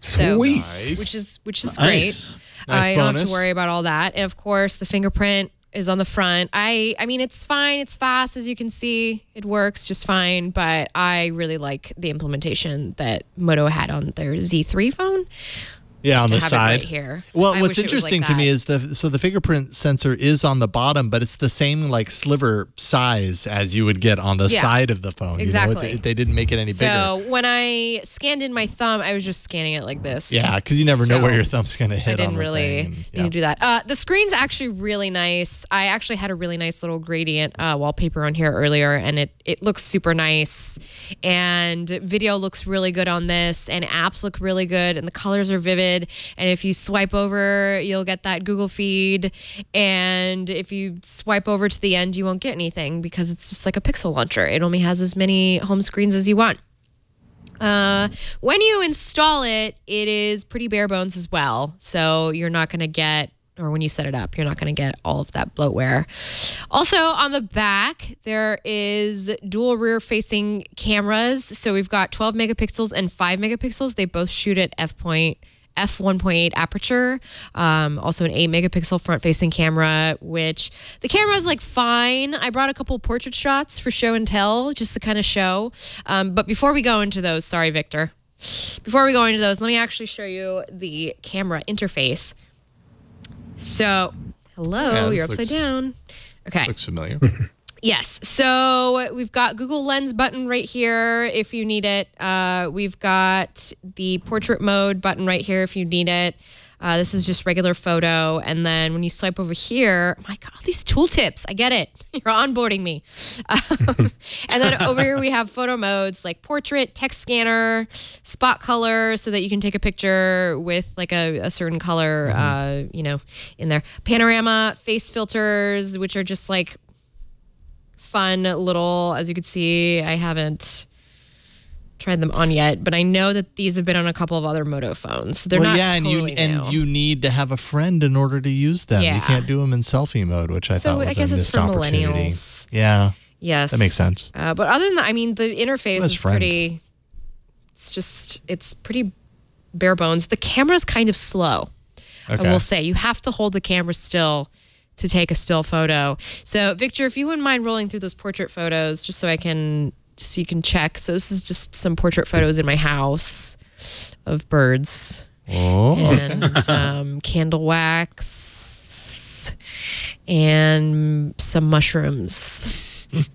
So- Sweet. which is which is Nice. great. Nice I don't have to worry about all that. And of course, the fingerprint is on the front. I I mean, it's fine. It's fast as you can see. It works just fine. But I really like the implementation that Moto had on their Z3 phone. Yeah, on to the have it side. right here. Well, I what's wish it was like interesting to me is the so the fingerprint sensor is on the bottom, but it's the same like sliver size as you would get on the Yeah. side of the phone. You know, it- Exactly. they didn't make it any So bigger. when I scanned in my thumb, I was just scanning it like this. Yeah, because you never know where your thumb's going to hit. I didn't on the really thing. and- need to do that. Uh, the screen's actually really nice. I actually had a really nice little gradient uh, wallpaper on here earlier, and it it looks super nice. And video looks really good on this, and apps look really good, and the colors are vivid. And if you swipe over, you'll get that Google feed. And if you swipe over to the end, you won't get anything because it's just like a pixel launcher. It only has as many home screens as you want. Uh, when you install it, it is pretty bare bones as well. So you're not going to get, or when you set it up, you're not going to get all of that bloatware. Also, on the back, there is dual rear facing cameras. So we've got 12 megapixels and 5 megapixels. They both shoot at f point. f1.8 aperture, um, also an 8 megapixel front facing camera, which the camera is like fine. I brought a couple portrait shots for show and tell, just to kind of show. Um, but before we go into those, sorry, Victor. Before we go into those, let me actually show you the camera interface. So, hello, Yeah, you're upside looks- down. Okay. Looks familiar. <laughs> Yes. So we've got Google Lens button right here if you need it. Uh, we've got the portrait mode button right here if you need it. Uh, this is just regular photo. And then when you swipe over here, my God, these tooltips, I get it. <laughs> You're onboarding me. Um, <laughs> and then over here, we have photo modes like portrait, text scanner, spot color, so that you can take a picture with like a, a certain color, uh, you know, in there. Panorama, face filters, which are just like fun little as you could see i haven't tried them on yet but i know that these have been on a couple of other moto phones so they're well, not yeah, and totally you and you need to have a friend in order to use them. You can't do them in selfie mode, which I So thought I was guess a it's missed for opportunity. millennials. Yeah, Yes, That makes sense. Uh, but other than that, I mean, the interface is friends. pretty. It's just it's pretty bare bones. The camera's kind of slow. Okay. I will say you have to hold the camera still to take a still photo. So Victor, if you wouldn't mind rolling through those portrait photos, just so I can, so you can check. So this is just some portrait photos in my house of birds Oh. and um, <laughs> candle wax and some mushrooms. <laughs>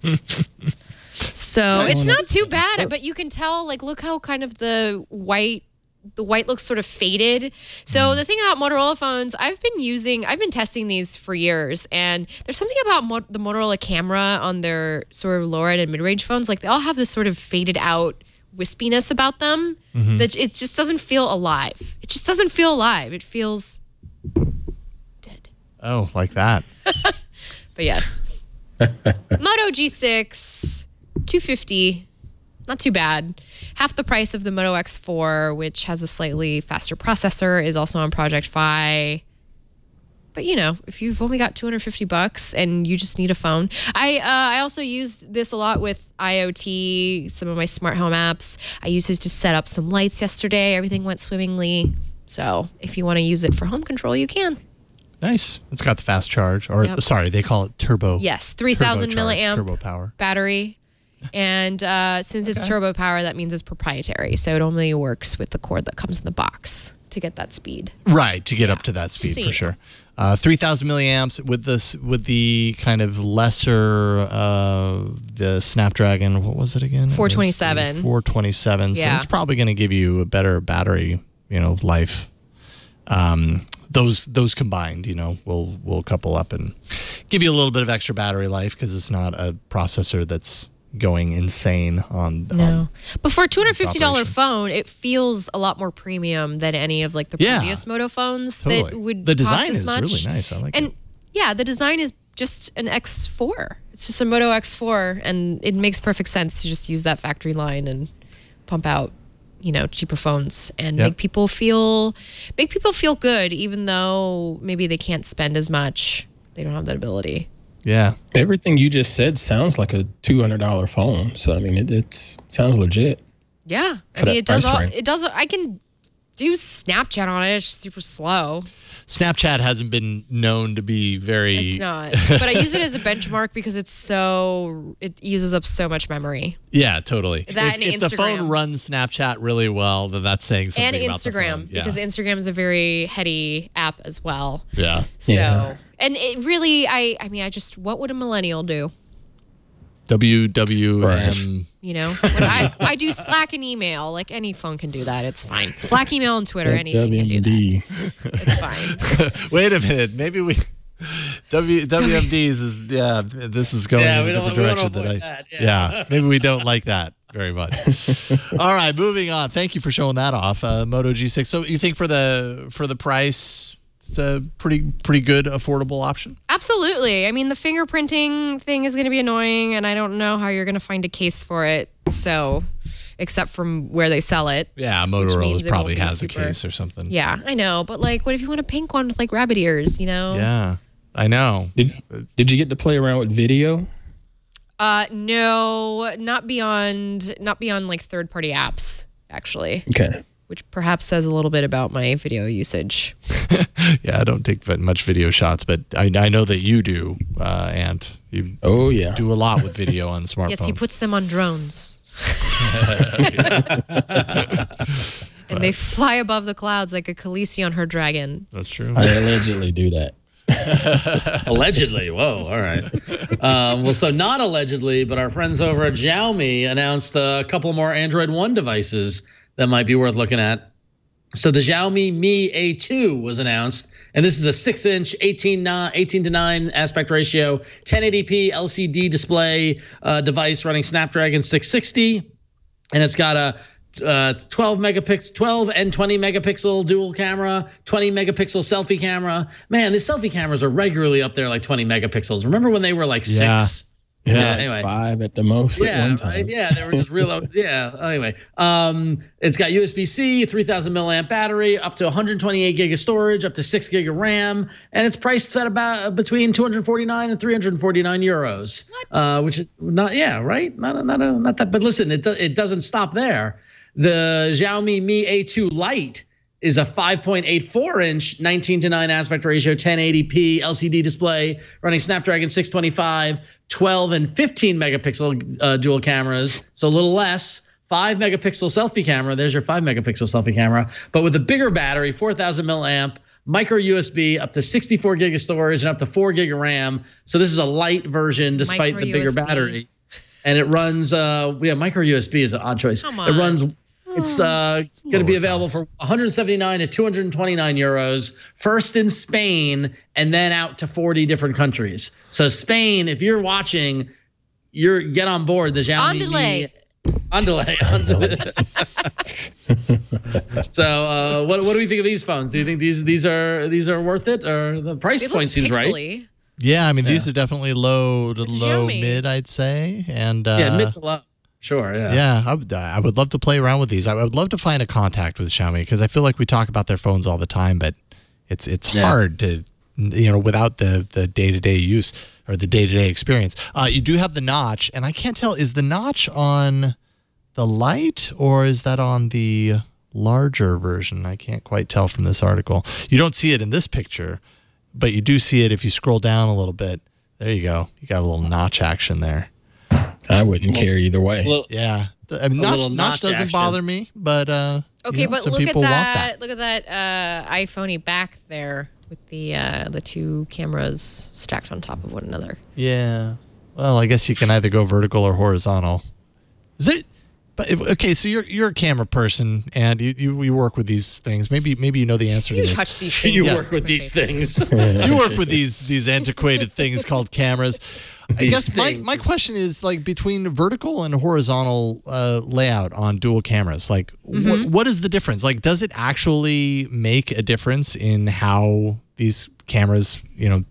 so it's not too bad, but you can tell, like, look how kind of the white. The white looks sort of faded. So hmm. the thing about Motorola phones, I've been using, I've been testing these for years, and there's something about mo- the Motorola camera on their sort of lower end and mid range phones. Like they all have this sort of faded out wispiness about them mm-hmm. that it just doesn't feel alive. It just doesn't feel alive. It feels dead. Oh, like that. <laughs> But yes. <laughs> Moto G6, 250. Not too bad. Half the price of the Moto X4, which has a slightly faster processor, is also on Project Fi. But you know, if you've only got 250 bucks and you just need a phone, I uh, I also use this a lot with IoT, some of my smart home apps. I used it to set up some lights yesterday. Everything went swimmingly. So if you want to use it for home control, you can. Nice. It's got the fast charge, or Yep. sorry, they call it turbo. Yes, 3,000 turbocharge, milliamp turbo power. battery. And uh, since it's turbo power, that means it's proprietary. So it only works with the cord that comes in the box to get that speed. Right to get up to that speed for sure. Uh, Three thousand milliamps with this with the kind of lesser uh, the Snapdragon. What was it again? 427. Four twenty seven. So Yeah. it's probably going to give you a better battery, you know, life. Um, those those combined, you know, will will couple up and give you a little bit of extra battery life because it's not a processor that's going insane on. No. on But for a $250 phone, it feels a lot more premium than any of like the Yeah. previous Moto phones that Totally. would The design is much. really nice. I like and it. yeah, the design is just an X4. It's just a Moto X4 and it makes perfect sense to just use that factory line and pump out, you know, cheaper phones and Yep. make people feel make people feel good even though maybe they can't spend as much. They don't have that ability. Yeah. Everything you just said sounds like a two hundred dollar phone. So I mean, it it's, sounds legit. Yeah. I mean it does all it does I can do Snapchat on it. It's just super slow. Snapchat hasn't been known to be very. It's not. but I use it as a benchmark because it's so it uses up so much memory. Yeah, totally. That if, and if the phone Instagram. runs Snapchat really well, then that's saying something and about the Instagram phone. Yeah. because Instagram is a very heady app as well. yeah. So Yeah. and it really I I mean I just what would a millennial do? WWM. You know, What I <laughs> I do Slack and email like any phone can do that. It's fine. Slack, email, and Twitter, anything can do that. WMD. It's fine. <laughs> Wait a minute. Maybe we. W, WMDs is yeah. This is going Yeah, in we a don't- different we wanna direction than I. avoid that, yeah. yeah. <laughs> maybe we don't like that very much. All right, moving on. Thank you for showing that off. Uh, Moto G6. So you think for the for the price, it's a pretty pretty good affordable option. Absolutely. I mean, the fingerprinting thing is going to be annoying, and I don't know how you're going to find a case for it. So, except from where they sell it. Yeah, Motorola probably has super- a case or something. Yeah, I know. But like, what if you want a pink one with like rabbit ears? You know? Yeah, I know. Did Did you get to play around with video? Uh, no, not beyond, not beyond like third party apps, actually, Okay. Which perhaps says a little bit about my video usage. <laughs> Yeah, I don't take much video shots, but I, I know that you do, uh, and you Oh yeah. do a lot with video on smartphones. <laughs> Yes, he puts them on drones. <laughs> and they fly above the clouds like a Khaleesi on her dragon. That's true. I allegedly do that. Allegedly. Whoa. All right. Um, well, so not allegedly, but our friends over at Xiaomi announced a couple more Android One devices that might be worth looking at. So the Xiaomi Mi A2 was announced, and this is a six-inch, 18, ni- 18 to 9 aspect ratio, 1080p LCD display uh, device running Snapdragon 660, and it's got a uh, 12 megapixel, 12 and 20 megapixel dual camera, 20 megapixel selfie camera. Man, these selfie cameras are regularly up there like 20 megapixels. Remember when they were like Yeah. six? Yeah, like anyway. five at the most at Yeah, one time. right. Yeah, they were just real. <laughs> yeah. Anyway, um, it's got USB-C, 3,000 milliamp battery, up to 128 gig of storage, up to six gig of RAM, and it's priced at about uh, between 249 and 349 euros, uh, which is not. Yeah, right. Not a, not a, not that. But listen, it do, it doesn't stop there. The Xiaomi Mi A2 Lite is a 5.84 inch 19 to 9 aspect ratio 1080p LCD display running Snapdragon 625, 12 and 15 megapixel uh, dual cameras, so a little less. 5 megapixel selfie camera. There's your 5 megapixel selfie camera, but with a bigger battery, 4000 milliamp, micro USB, up to 64 gig of storage, and up to 4 gig of RAM. So this is a light version despite Micro the bigger USB. battery. And it runs, uh, yeah, micro USB is an odd choice. It runs it's uh, going to be available for 179 to 229 euros. First in Spain, and then out to 40 different countries. So Spain, if you're watching, you're get on board the Xiaomi. On delay. On delay. <laughs> On delay. <laughs> so uh, what what do we think of these phones? Do you think these these are these are worth it, or the price They point seems right? Yeah, I mean these are definitely low to It's low Xiaomi. mid, I'd say, and uh, yeah, mid to low. Sure. Yeah. Yeah, I would, I would love to play around with these. I would love to find a contact with Xiaomi because I feel like we talk about their phones all the time, but it's it's Yeah. hard to you know without the the day to day use or the day to day experience. Uh, you do have the notch, and I can't tell is the notch on the light or is that on the larger version? I can't quite tell from this article. You don't see it in this picture, but you do see it if you scroll down a little bit. There you go. You got a little notch action there. I wouldn't care either way. Well, Yeah. The- I mean, notch, notch notch doesn't action. bother me, but uh, Okay, you know, but some look at people want that, that. Look at that uh, iPhoney back there with the uh, the two cameras stacked on top of one another. Yeah. Well, I guess you can either go vertical or horizontal. Is it? But if- okay, so you're you're a camera person and you, you, you work with these things. Maybe maybe you know the answer You to this. touch these <laughs> things. you with work with these <laughs> things. you work with these these antiquated things called cameras. I These guess my, my question is like between vertical and horizontal uh, layout on dual cameras, like what what is the difference? Like, does it actually make a difference in how these cameras, you know,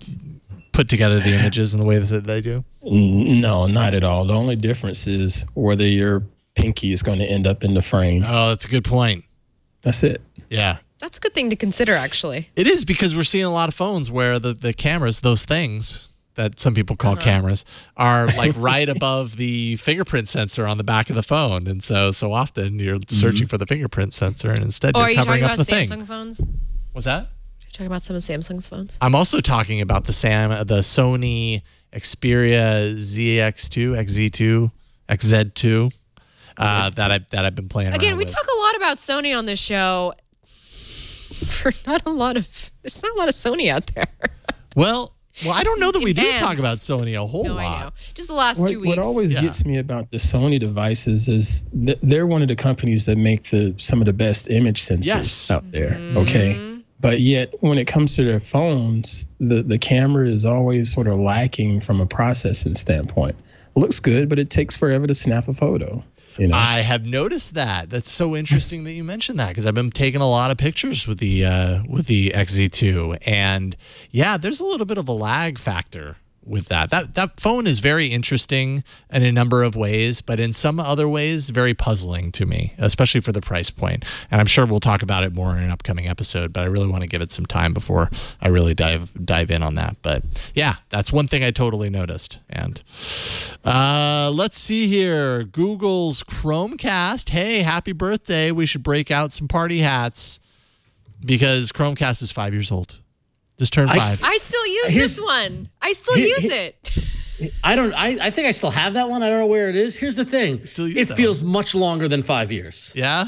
put together the images in the way that they do? No, not at all. The only difference is whether your pinky is going to end up in the frame. Oh, that's a good point. That's it. Yeah. That's a good thing to consider, actually. It is because we're seeing a lot of phones where the, the cameras, those things that some people call cameras, are like <laughs> right above the fingerprint sensor on the back of the phone. And so so often you're searching for the fingerprint sensor and instead Or you're are you covering talking up about the Samsung thing. phones? What's that? Are you talking about some of Samsung's phones? I'm also talking about the Sam the Sony Xperia ZX2, XZ2, XZ2. Uh, that I that I've been playing Again, we with. talk a lot about Sony on this show. For not a lot of, there's not a lot of Sony out there. <laughs> well, well, I don't know that we do talk about Sony a whole No, lot. I know. Just the last What, two weeks. what always Yeah. gets me about the Sony devices is th- they're one of the companies that make the some of the best image sensors Yes. out there. Mm-hmm. Okay. But yet, when it comes to their phones, the, the camera is always sort of lacking from a processing standpoint. It looks good, but it takes forever to snap a photo. You know, I have noticed that. That's so interesting that you mentioned that because I've been taking a lot of pictures with the uh, with the XZ2, and yeah, there's a little bit of a lag factor with that. That that phone is very interesting in a number of ways, but in some other ways, very puzzling to me, especially for the price point. And I'm sure we'll talk about it more in an upcoming episode. But I really want to give it some time before I really dive dive in on that. But yeah, that's one thing I totally noticed. And uh, let's see here. Google's Chromecast. Hey, happy birthday. We should break out some party hats because Chromecast is five years old. Just turn five. I still use Here's- this one. I still Here- use here- it. I don't. I, I think I still have that one. I don't know where it is. Here's the thing. Still use it that feels much longer than five years. yeah?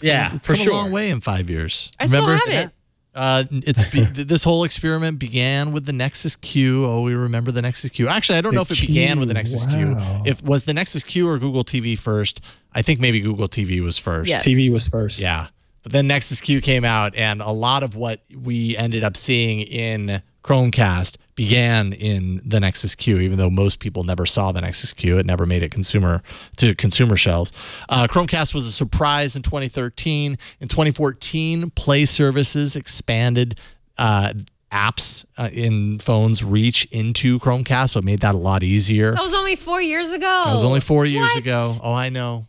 Yeah, It's for come sure. a long way in five years. I Remember? still have it. Uh, it's be, this whole experiment began with the Nexus Q. Oh, we remember the Nexus Q. Actually, I don't The know if it began with the Nexus wow. Q. If was the Nexus Q or Google TV first? I think maybe Google TV was first. Yes. TV was first. Yeah. But then Nexus Q came out, and a lot of what we ended up seeing in Chromecast began in the Nexus Q, even though most people never saw the Nexus Q. It never made it consumer to consumer shelves. Uh, Chromecast was a surprise in 2013. In 2014, Play Services expanded uh, apps uh, in phones reach into Chromecast, so it made that a lot easier. That was only four years ago. That was only four years What? ago. Oh, I know.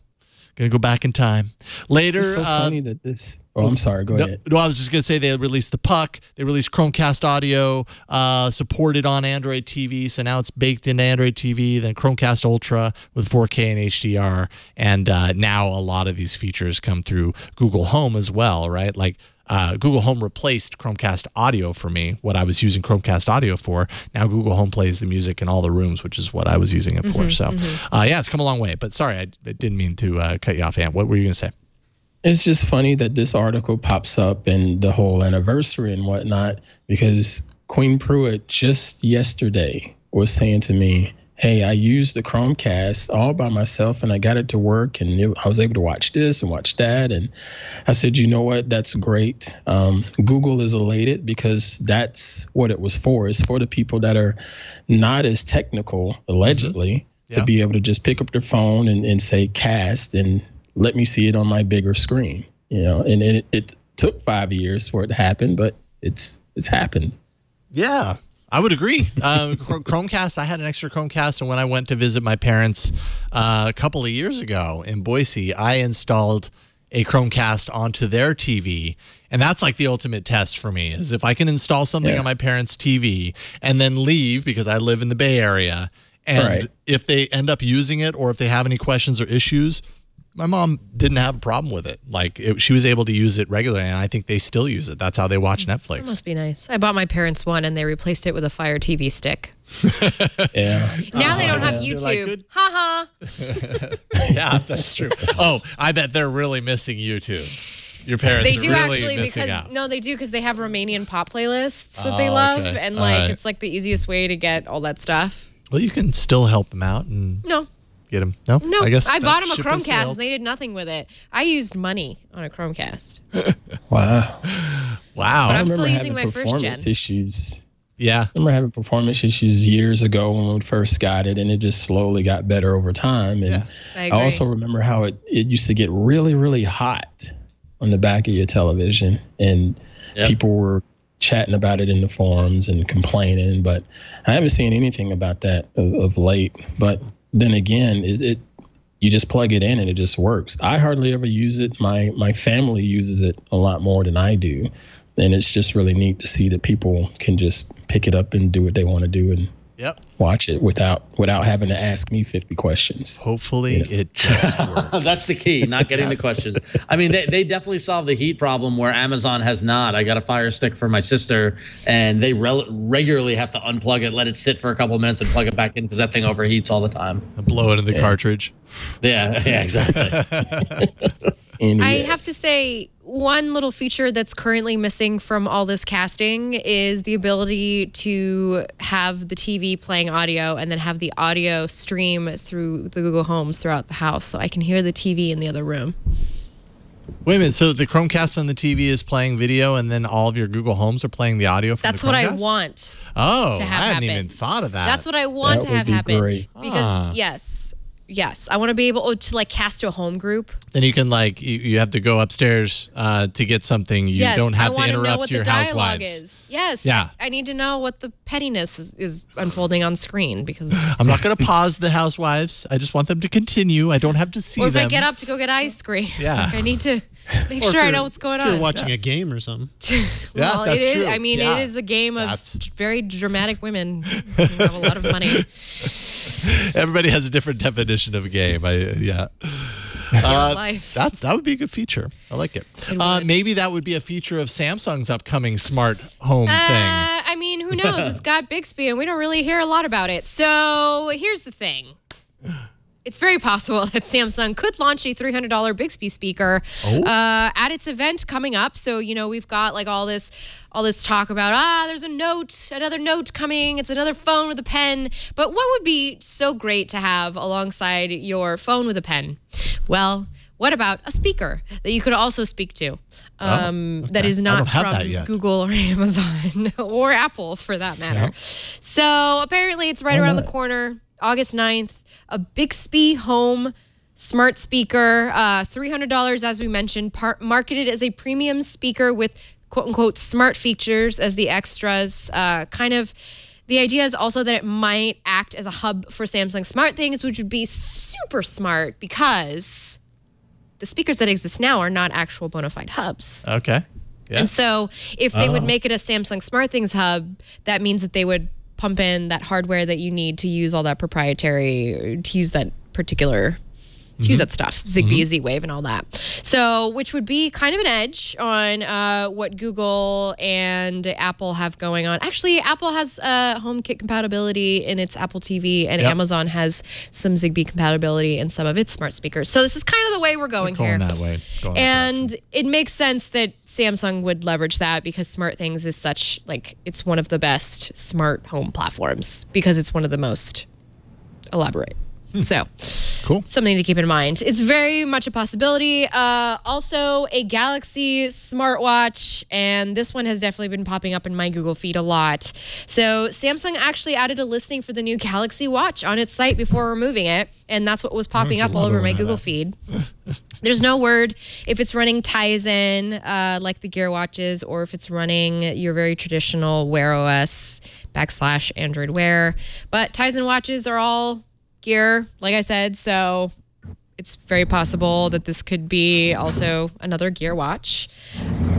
Gonna go back in time. Later, It's so uh, funny that this. Oh, I'm sorry. Go no, ahead. no, I was just gonna say they released the Puck. They released Chromecast audio, uh, supported on Android TV. So now it's baked into Android TV. Then Chromecast Ultra with 4K and HDR, and uh, now a lot of these features come through Google Home as well, right? Like uh, Google Home replaced Chromecast audio for me, what I was using Chromecast audio for. Now Google Home plays the music in all the rooms, which is what I was using it for. so, Uh, yeah, it's come a long way. But sorry, I, I didn't mean to uh, cut you off, Ant. What were you gonna say? It's just funny that this article pops up and the whole anniversary and whatnot because Queen Pruitt just yesterday was saying to me, Hey, I used the Chromecast all by myself and I got it to work and it, I was able to watch this and watch that. And I said, You know what? That's great. Um, Google is elated because that's what it was for. It's for the people that are not as technical, allegedly, Yeah. to be able to just pick up their phone and, and say cast and let me see it on my bigger screen. You know, and it, it took five years for it to happen, but it's it's happened. Yeah, I would agree. Uh, Chromecast, I had an extra Chromecast, and when I went to visit my parents uh, a couple of years ago in Boise, I installed a Chromecast onto their TV. And that's like the ultimate test for me is if I can install something Yeah. on my parents' TV and then leave because I live in the Bay Area. And Right. if they end up using it or if they have any questions or issues, my mom didn't have a problem with it. Like it, she was able to use it regularly, and I think they still use it. That's how they watch mm, That Netflix. must be nice. I bought my parents one and they replaced it with a Fire TV stick. <laughs> Yeah. Now they don't have They're like, YouTube. Ha ha. <laughs> yeah, that's true. Oh, I bet they're really missing YouTube. Your parents They are do really actually missing because out. no, they do because they have Romanian pop playlists that they Oh, love, okay. and like right. it's like the easiest way to get all that stuff. Well, you can still help them out and No, get them. No, no, I guess I bought them a ship has Chromecast and they did nothing with it. I used money on a Chromecast. <laughs> Wow. Wow. But I'm still using my first gen. performance issues. yeah. I remember having performance issues years ago when we first got it, and it just slowly got better over time. And Yeah. I I, also remember how it, it used to get really, really hot on the back of your television, and Yep. people were chatting about it in the forums and complaining. But I haven't seen anything about that of, of late. But then again, it, it you just plug it in and it just works. I hardly ever use it. My my family uses it a lot more than I do, and it's just really neat to see that people can just pick it up and do what they want to do and Yep. watch it without without having to ask me 50 questions. Hopefully it just <laughs> works. That's the key, not getting the questions. I mean, they, they definitely solved the heat problem where Amazon has not. I got a Fire Stick for my sister, and they rel- regularly have to unplug it, let it sit for a couple of minutes, and plug it back in because that thing overheats all the time. blow it in the cartridge. Yeah, <laughs> yeah, exactly. <laughs> I yes. have to say, one little feature that's currently missing from all this casting is the ability to have the TV playing audio and then have the audio stream through the Google Homes throughout the house so I can hear the TV in the other room. Wait a minute. So the Chromecast on the TV is playing video, and then all of your Google Homes are playing the audio from That's the what I want. Oh, to have I hadn't happen. even thought of that. That's what I want That to have happen. great. Because, Ah. yes, yes, I want to be able to like cast to a home group. Then you can like you, you have to go upstairs uh, to get something. You yes, don't have I to interrupt know what your the dialogue housewives. is. Yes, Yeah. I need to know what the pettiness is, is unfolding on screen because. <laughs> I'm not going to pause the housewives. I just want them to continue. I don't have to see or if them. I get up to go get ice cream, Yeah. <laughs> I need to <laughs> make sure I know what's going If you're on. watching a game or something. <laughs> Yeah, well, that's it is. true. I mean, Yeah. it is a game of That's- very dramatic women <laughs> who have a lot of money. Everybody has a different definition of a game. I yeah. Uh, life. That's that would be a good feature. I like it. It Uh, maybe that would be a feature of Samsung's upcoming smart home thing. Uh, I mean, who knows? It's got Bixby, and we don't really hear a lot about it. So here's the thing. It's very possible <laughs> that Samsung could launch a $300 Bixby speaker Oh. uh, at its event coming up. So you know we've got like all this, all this talk about ah, there's a note, another note coming. It's another phone with a pen. But what would be so great to have alongside your phone with a pen? Well, what about a speaker that you could also speak to? Um, That is Oh, I not from that. Google or <laughs> Amazon or Apple for that matter. So apparently it's right around the corner, August 9th. A Bixby Home smart speaker, uh, $300 as we mentioned, par- marketed as a premium speaker with quote unquote smart features as the extras. Uh, kind of. The idea is also that it might act as a hub for Samsung Smart Things, which would be super smart because the speakers that exist now are not actual bona fide hubs. Okay. Yeah. And so if they would make it a Samsung Smart Things hub, that means that they would pump in that hardware that you need to use all that proprietary, to use that particular. To use that stuff, Zigbee, Z Wave, and all that. So, which would be kind of an edge on uh, what Google and Apple have going on. Actually, Apple has uh, HomeKit compatibility in its Apple TV, and Yep. Amazon has some Zigbee compatibility in some of its smart speakers. So, this is kind of the way we're going Going here. that way. Going that And it makes sense that Samsung would leverage that because Smart Things is such like it's one of the best smart home platforms because it's one of the most elaborate. <laughs> So, Cool. something to keep in mind. It's very much a possibility. Uh, also, a Galaxy smartwatch, and this one has definitely been popping up in my Google feed a lot. So, Samsung actually added a listing for the new Galaxy Watch on its site before removing it, and that's what was popping up all over my Google feed. <laughs> There's no word if it's running Tizen uh, like the Gear watches, or if it's running your very traditional Wear OS backslash Android Wear. But Tizen watches are all Gear, like I said, so it's very possible that this could be also another Gear watch.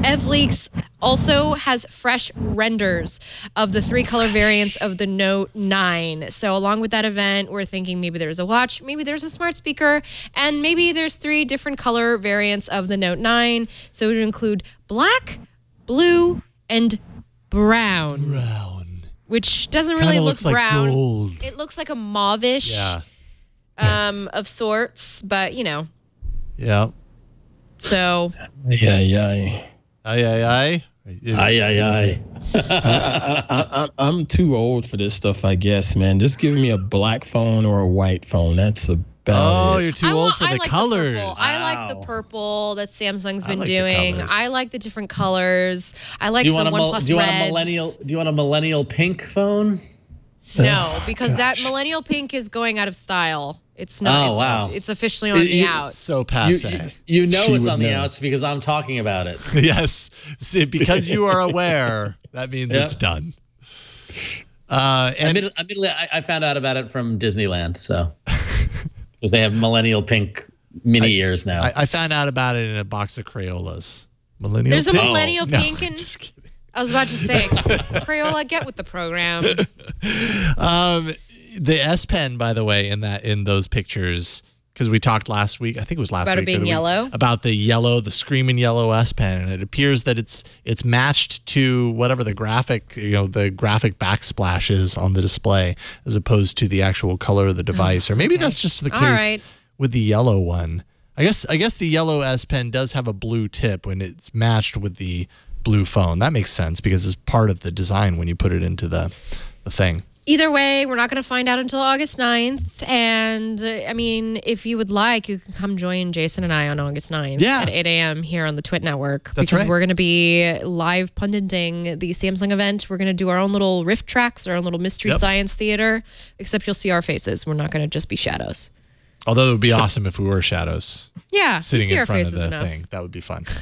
EvLeaks also has fresh renders of the three color variants of the Note 9. So, along with that event, we're thinking maybe there's a watch, maybe there's a smart speaker, and maybe there's three different color variants of the Note 9. So, it would include black, blue, and brown. Brown. Which doesn't really Kinda look looks like brown. gold. It looks like a mauvish Yeah. um, of sorts, but you know. Yeah. So Yeah, yeah. Aye, aye, aye. Aye, aye, aye. <laughs> I, I, I, I'm too old for this stuff, I guess, man. Just give me a black phone or a white phone. That's about Oh, it. you're too I old want- for I the like colors. purple. I like the purple that Samsung's been like doing. colors. I like the different colors. I like Do you the want a OnePlus do you want a millennial? Do you want a millennial pink phone? No, because that millennial pink is going out of style. It's not. Oh, it's, wow. It's officially on It- the it- out. So You, passe. you, you know She it's on the know. outs because I'm talking about it. <laughs> yes. See, because you are aware, that means Yep. it's done. Uh, and Admittedly, admittedly, I, I found out about it from Disneyland, so <laughs> because they have millennial pink mini ears now. I, I found out about it in a box of Crayolas. Millennial. There's a millennial No, <laughs> pink and just kidding. I was about to say, <laughs> Crayola, get with the program. <laughs> Um, the S Pen, by the way, in that in those pictures, because we talked last week. I think it was last About week. or being yellow? About the yellow, the screaming yellow S Pen, and it appears that it's it's matched to whatever the graphic, you know, the graphic backsplash is on the display, as opposed to the actual color of the oh, device. Or maybe that's just the case right. with the yellow one. I guess I guess the yellow S Pen does have a blue tip when it's matched with the blue phone. That makes sense because it's part of the design when you put it into the the thing. Either way, we're not going to find out until August 9th. And uh, I mean, if you would like, you can come join Jason and I on August 9th Yeah. at 8 a.m. here on the Twit Network. That's because right. we're going to be live punditing the Samsung event. We're going to do our own little riff tracks, our own little mystery Yep. science theater, except you'll see our faces. We're not going to just be shadows. Although it would be awesome if we were shadows Yeah, sitting in our front of faces the enough. thing. That would be fun. <laughs>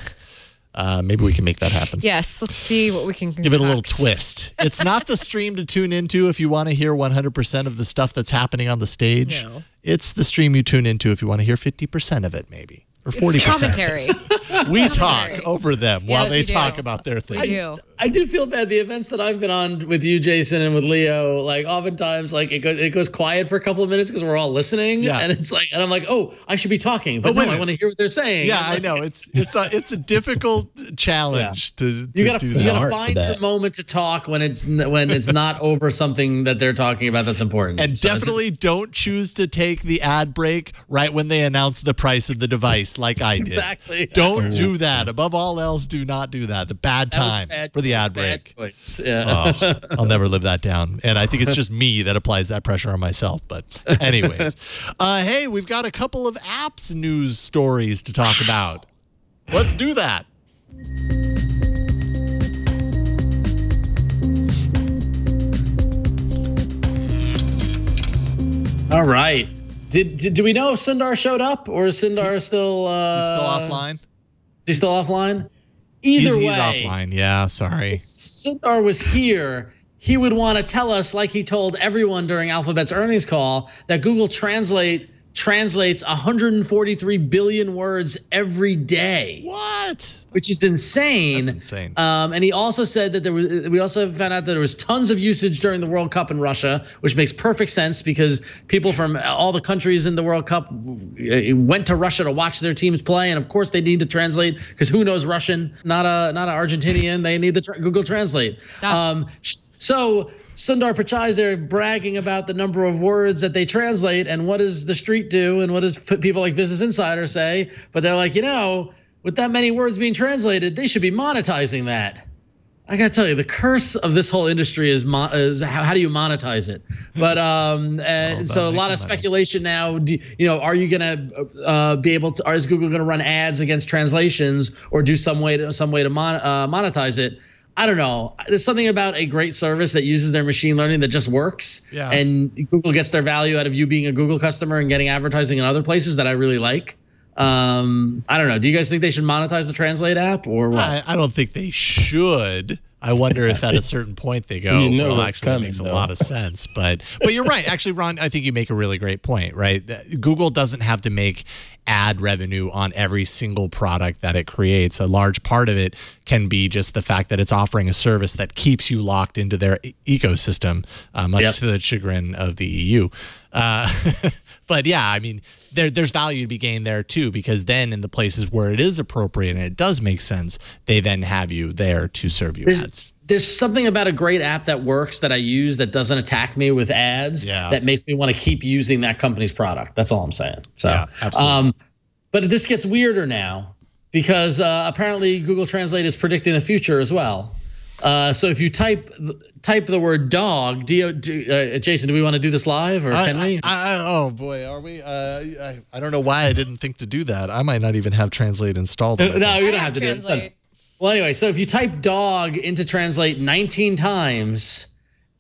Uh, maybe we can make that happen. Yes, let's see what we can Give it a little twist. It's not the stream to tune into if you want to hear 100% of the stuff that's happening on the stage. No. It's the stream you tune into if you want to hear 50% of it, maybe. Or 40%. <laughs> It's commentary. We talk commentary. over them while Yes, they we do. talk about their we things. do. I do feel bad. The events that I've been on with you, Jason, and with Leo, like oftentimes, like it goes it goes quiet for a couple of minutes because we're all listening, Yeah. and it's like, and I'm like, oh, I should be talking, but Oh, no, I want to hear what they're saying. Yeah, I'm I know. It's it's a it's a difficult challenge to, to You gotta, do you that. gotta art to find that. your moment to talk when it's when it's not <laughs> over something that they're talking about that's important. And So definitely don't choose to take the ad break right when they announce the price of the device, like I did. Exactly. <laughs> Don't do that. Above all else, do not do that. The bad time bad for the ad break. Yeah. Oh, <laughs> I'll never live that down. And I think it's just me that applies that pressure on myself. But, anyways, <laughs> uh, hey, we've got a couple of apps news stories to talk about. Let's do that. All right. Did, did do we know if Sundar showed up or is Sundar still uh, He's still offline. Is he still offline? Either he's, he's way, offline. Yeah, sorry. Sundar was here, he would want to tell us, like he told everyone during Alphabet's earnings call, that Google Translate translates 143 billion words every day. What? Which is insane. That's insane. Um, and he also said that there was. We also found out that there was tons of usage during the World Cup in Russia, which makes perfect sense because people from all the countries in the World Cup uh, went to Russia to watch their teams play, and of course they need to translate because who knows Russian? Not a not an Argentinian. they need the tra- Google Translate. Um, so Sundar Pichai is there bragging about the number of words that they translate and what does the street do and what does people like Business Insider say? But they're like, you know, with that many words being translated, they should be monetizing that. I gotta tell you, the curse of this whole industry is, mo- is how, how do you monetize it? But um, <laughs> and so a lot of speculation now. Do, you know, are you gonna uh, be able to? Or is Google gonna run ads against translations or do some way to some way to mon- uh, monetize it? I don't know. There's something about a great service that uses their machine learning that just works. Yeah. And Google gets their value out of you being a Google customer and getting advertising in other places that I really like. Um, I don't know. Do you guys think they should monetize the Translate app or what? I, I don't think they should. I wonder if at a certain point they <laughs> go, You know well, actually, that coming, makes a lot of sense. But but you're right. Actually, Ron, I think you make a really great point, right? That Google doesn't have to make ad revenue on every single product that it creates. A large part of it can be just the fact that it's offering a service that keeps you locked into their e- ecosystem, uh, much Yep. to the chagrin of the EU. Uh, <laughs> but yeah, I mean, there, there's value to be gained there too, because then in the places where it is appropriate and it does make sense, they then have you there to serve you there's, ads. there's something about a great app that works that I use that doesn't attack me with ads Yeah. that makes me want to keep using that company's product. That's all I'm saying. So, Yeah, absolutely. um, but this gets weirder now because uh, apparently Google Translate is predicting the future as well. Uh, so if you type type the word dog, do, you, do uh, Jason, do we want to do this live or can we? I, I, oh boy, are we? Uh, I, I don't know why I didn't think to do that. I might not even have Translate installed. on <laughs> no, you don't have have to do it. It's. Translate. Well, anyway, so if you type dog into translate 19 times,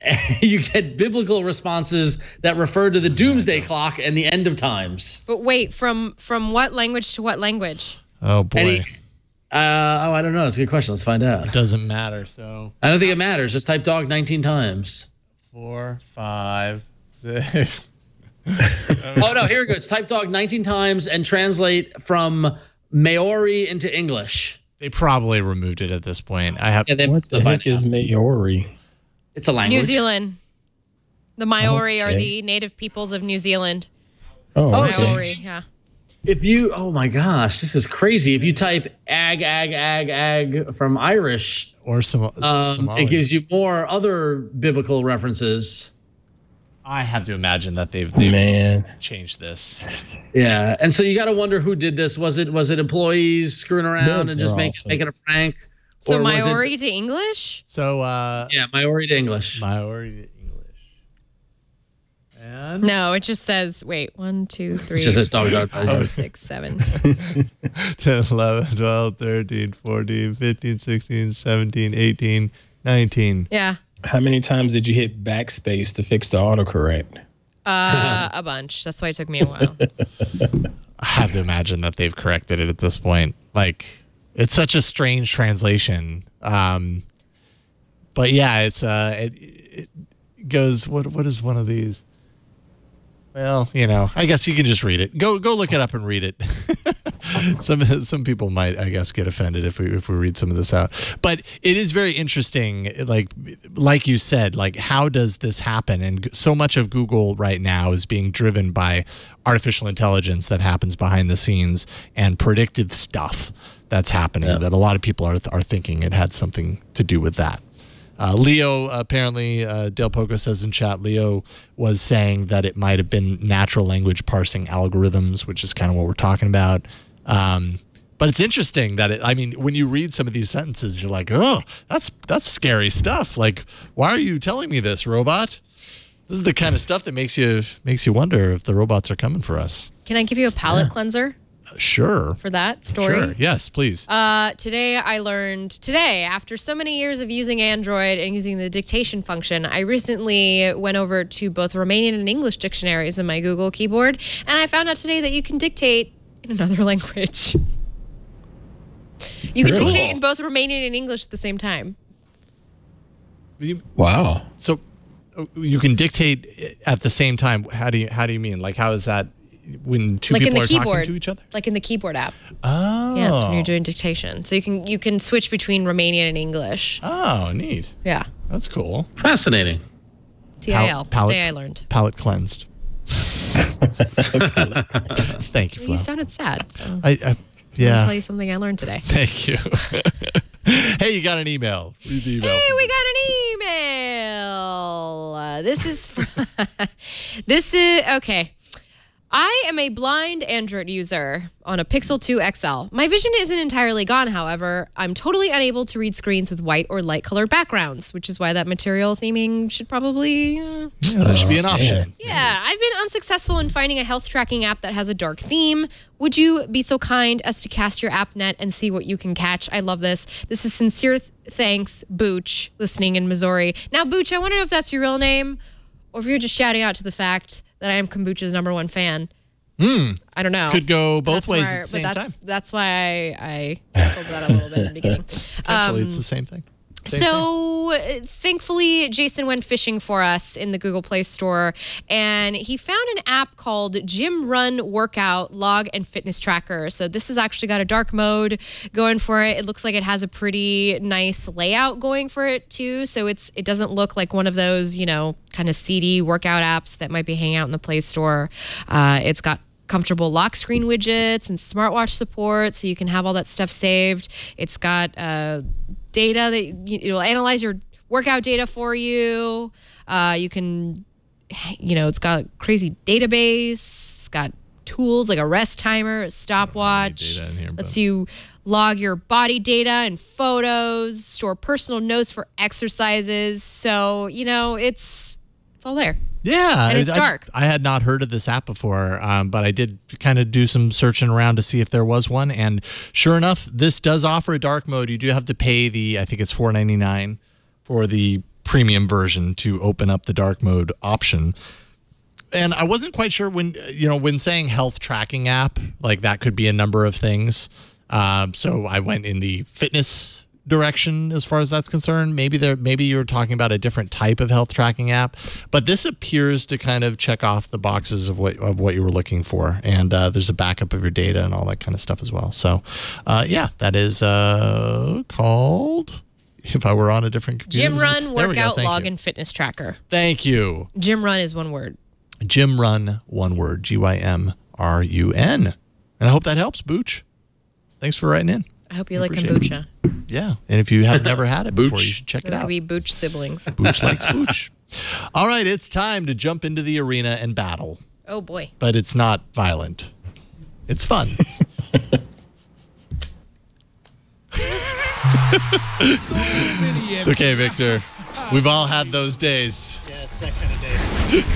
<laughs> you get biblical responses that refer to the doomsday clock and the end of times. But wait, from from what language to what language? Oh boy, Any- Uh, oh, I don't know. It's a good question. Let's find out. It doesn't matter. So I don't think it matters. Just type dog 19 times. four, five, six. <laughs> Oh, no. Here it goes. Type dog 19 times and translate from Maori into English. They probably removed it at this point. I have. Yeah, they What the heck is Maori? It's a language. New Zealand. The Maori are the native peoples of New Zealand. Oh, Oh, okay. Maori, yeah. If you, oh my gosh, this is crazy. If you type ag, ag, ag, ag from Irish, or some. um, it gives you more other biblical references. I have to imagine that they've, they've Man, changed this. Yeah, and so you got to wonder who did this. Was it was it employees screwing around Bibs and just make, awesome. making a prank? So Or was it- Maori to English? So uh, yeah, Maori to English. Maori to No, it just says wait, one, two, three, just says dog, dog, four, dog. five, six, seven. <laughs> 10, 11, 12, 13, 14, 15, 16, 17, 18, 19. Yeah. how many times did you hit backspace to fix the autocorrect? Uh, a bunch. That's why it took me a while. <laughs> I have to imagine that they've corrected it at this point. Like, it's such a strange translation. Um, but yeah, it's uh, it, it goes. What what is one of these? Well, you know, I guess you can just read it. Go go look it up and read it. <laughs> some some people might, I guess, get offended if we if we read some of this out. But it is very interesting. Like like you said, like how does this happen? And so much of Google right now is being driven by artificial intelligence that happens behind the scenes and predictive stuff that's happening. That a lot of people are are thinking it had something to do with that. Uh, Leo apparently, uh, Del Poco says in chat, Leo was saying that it might have been natural language parsing algorithms, which is kind of what we're talking about. Um, but it's interesting that it, I mean, when you read some of these sentences, you're like, oh, that's that's scary stuff. Like, why are you telling me this, robot? This is the kind of stuff that makes you makes you wonder if the robots are coming for us. Can I give you a palate cleanser Uh, sure. for that story? Sure. Yes, please. Uh, today I learned today after so many years of using Android and using the dictation function, I recently went over to both Romanian and English dictionaries in my Google keyboard, and I found out today that you can dictate in another <laughs> language. You can Cool. dictate in both Romanian and English at the same time. Wow. So uh, you can dictate at the same time. How do you how do you mean? Like how is that when two like in people the are keyboard talking to each other? like in the keyboard app Oh. yes when you're doing dictation so you can you can switch between romanian and english Oh, neat. yeah That's cool. Fascinating. til Pal- palate- today i learned Palate cleansed. <laughs> Thank you, you sounded sad so I, I i'll yeah. tell you something i learned today <laughs> Thank you. <laughs> hey, you got an email. Read the email. Hey, we got an email. Uh, this is from, this is okay. I am a blind Android user on a Pixel 2 XL. My vision isn't entirely gone, however. I'm totally unable to read screens with white or light colored backgrounds, which is why that material theming should probably. Uh, Yeah, that should be an option. yeah, I've been unsuccessful in finding a health tracking app that has a dark theme. Would you be so kind as to cast your app net and see what you can catch? I love this. This is sincere th- thanks, Booch, listening in Missouri. Now, Booch, I want to know if that's your real name or if you're just shouting out to the fact that I am kombucha's number one fan. I don't know. Could go both ways where- at the same but that's, time. That's why I, I pulled that a little bit in the beginning. <laughs> Actually, Um, it's the same thing. Same so uh, thankfully, Jason went fishing for us in the Google Play Store, and he found an app called Gym Run Workout Log and Fitness Tracker. So this has actually got a dark mode going for it. It looks like it has a pretty nice layout going for it too. So it's it doesn't look like one of those you know kind of seedy workout apps that might be hanging out in the Play Store. Uh, it's got comfortable lock screen widgets and smartwatch support so you can have all that stuff saved it's got uh, data that you, it'll analyze your workout data for you. Uh, you can you know it's got crazy database it's got tools like a rest timer a stopwatch. Here, lets you log your body data and photos store personal notes for exercises. So you know it's it's all there Yeah, And it's I, dark. I, had not heard of this app before, um, but I did kind of do some searching around to see if there was one, and sure enough, this does offer a dark mode. You do have to pay the, I think it's four ninety nine for the premium version to open up the dark mode option. And I wasn't quite sure when you know when saying health tracking app, like that could be a number of things. Um, so I went in the fitness direction as far as that's concerned. Maybe there, maybe you're talking about a different type of health tracking app, but this appears to kind of check off the boxes of what of what you were looking for. And uh, there's a backup of your data and all that kind of stuff as well. So, uh, yeah, that is uh, called. If I were on a different computer, gym run There we go. workout log you. and fitness tracker Thank you. gym run is one word Gym Run, one word, G Y M R U N. And I hope that helps, Booch. Thanks for writing in. I hope you like Appreciate kombucha. Yeah. And if you have <laughs> never had it before, you should check it It out. could be Booch siblings. Booch <laughs> likes Booch. All right, it's time to jump into the arena and battle, Oh boy. but it's not violent. It's fun. <laughs> it's okay, Victor. We've all had those days. Yeah, it's that kind of day.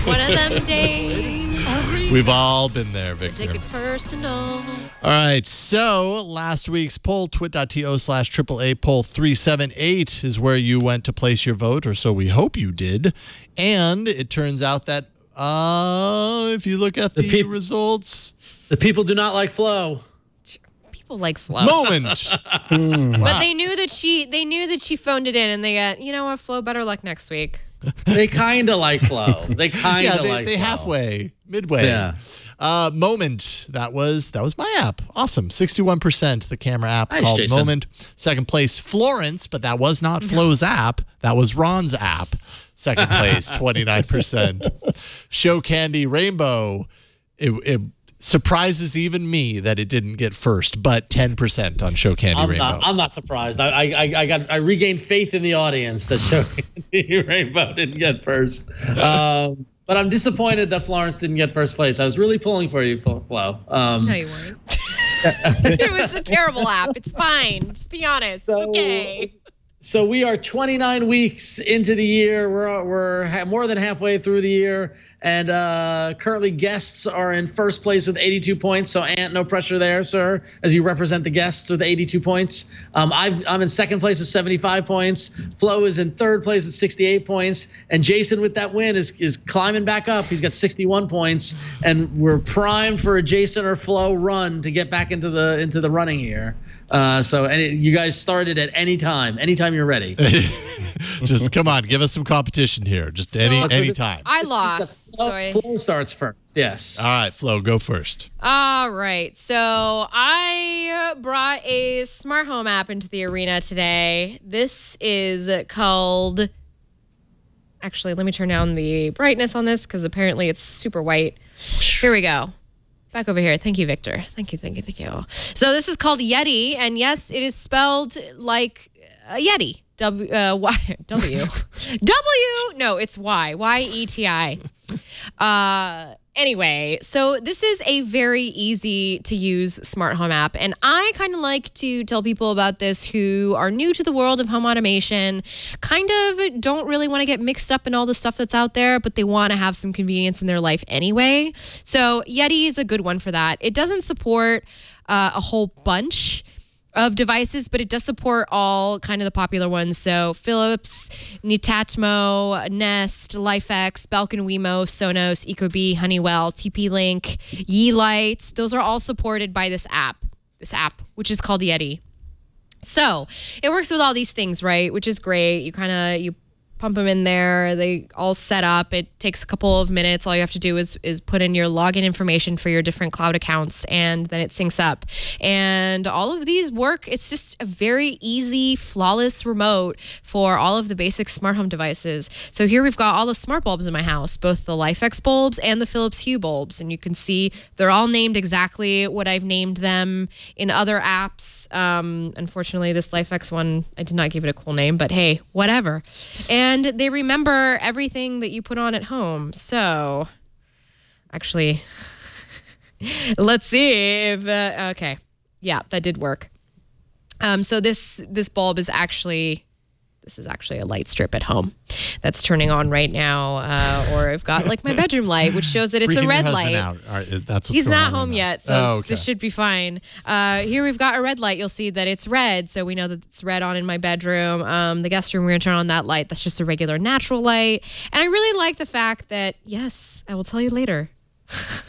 One of them days. We've all been there, Victor. Take it personal. All right. So last week's poll, twit.to slash AAA poll 378 is where you went to place your vote, or so we hope you did. And it turns out that uh, if you look at the, peop- results, The people do not like Flo. People like Flo. moment. <laughs> But they knew that she they knew that she phoned it in and they got, you know what, Flo, better luck next week. They kind of like Flo. They kind <laughs> yeah, of they, like they Flo. halfway, midway. Yeah. Uh, moment. That was that was my app. Awesome. Sixty-one percent. The camera app Nice, called Jason. Moment. Second place, Florence, but that was not Flo's <laughs> app. That was Ron's app. Second place, <laughs> twenty-nine percent. Show Candy Rainbow. It, it surprises even me that it didn't get first, but ten percent on Show Candy I'm Rainbow. not, I'm not surprised. I, I, I- I got, I regained faith in the audience that showed <laughs> Rainbow didn't get first. Um, but I'm disappointed that Florence didn't get first place. I was really pulling for you, Flo. Flo. Um, No, you weren't. <laughs> it was a terrible app. It's fine. Just be honest. So- it's okay. So we are 29 weeks into the year. We're we're more than halfway through the year, and uh, currently guests are in first place with 82 points. So Ant, no pressure there, sir, as you represent the guests with 82 points. Um, I've, I'm in second place with 75 points. Flo is in third place with 68 points, and Jason with that win is is climbing back up. He's got 61 points, and we're primed for a Jason or Flo run to get back into the into the running here. Uh, so any, you guys started at any time, anytime you're ready. <laughs> Just come on, give us some competition here. Just any So any time. I lost. Flo, So Flo starts first. Yes. All right, Flo, go first. All right. So I brought a smart home app into the arena today. This is called. Actually, let me turn down the brightness on this because apparently it's super white. Here we go. Back over here. Thank you, Victor. Thank you, thank you, thank you. So this is called Yeti, and yes, it is spelled like a Yeti. W uh, <laughs> Y W <laughs> W. No, it's Y Y E T I. Uh, anyway, so this is a very easy to use smart home app. And I kind of like to tell people about this who are new to the world of home automation, kind of don't really want to get mixed up in all the stuff that's out there, but they want to have some convenience in their life anyway. So Yeti is a good one for that. It doesn't support uh, a whole bunch of devices, but it does support all kind of the popular ones. So Philips, Netatmo, Nest, LIFX, Belkin Wemo, Sonos, Ecobee, Honeywell, TP-Link, Yeelight. Those are all supported by this app. This app, which is called Yeti. So it works with all these things, right? Which is great. You kind of you pump them in there. They all set up. It takes a couple of minutes. All you have to do is is put in your login information for your different cloud accounts, and then it syncs up. And all of these work. It's just a very easy, flawless remote for all of the basic smart home devices. So here we've got all the smart bulbs in my house, both the LIFX bulbs and the Philips Hue bulbs, and you can see they're all named exactly what I've named them in other apps. Um, unfortunately, this LIFX one I did not give it a cool name, but hey, whatever. And they remember everything that you put on at home. So, actually, <laughs> let's see if uh, okay, yeah, that did work. Um, so this this bulb is actually this is actually a light strip at home that's turning on right now, uh, or I've got like my bedroom light, which shows that it's Freaking a red light. Out. Right, that's what's He's not home right yet, so Oh, this should be fine. Uh, here we've got a red light. You'll see that it's red, so we know that it's red on in my bedroom. Um, the guest room, we're gonna turn on that light. That's just a regular natural light, and I really like the fact that yes, I will tell you later. <laughs>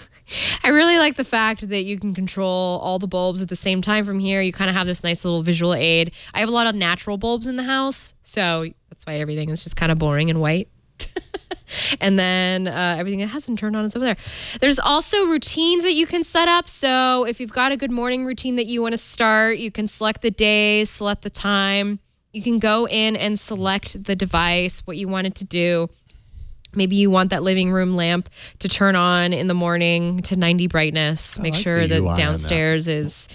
I really like the fact that you can control all the bulbs at the same time from here. You kind of have this nice little visual aid. I have a lot of natural bulbs in the house, so that's why everything is just kind of boring and white. <laughs> and then uh, everything that hasn't turned on is over there. There's also routines that you can set up. So if you've got a good morning routine that you want to start, you can select the day, select the time. You can go in and select the device, what you want it to do. Maybe you want that living room lamp to turn on in the morning to 90 brightness. Make like sure that UI that. downstairs is.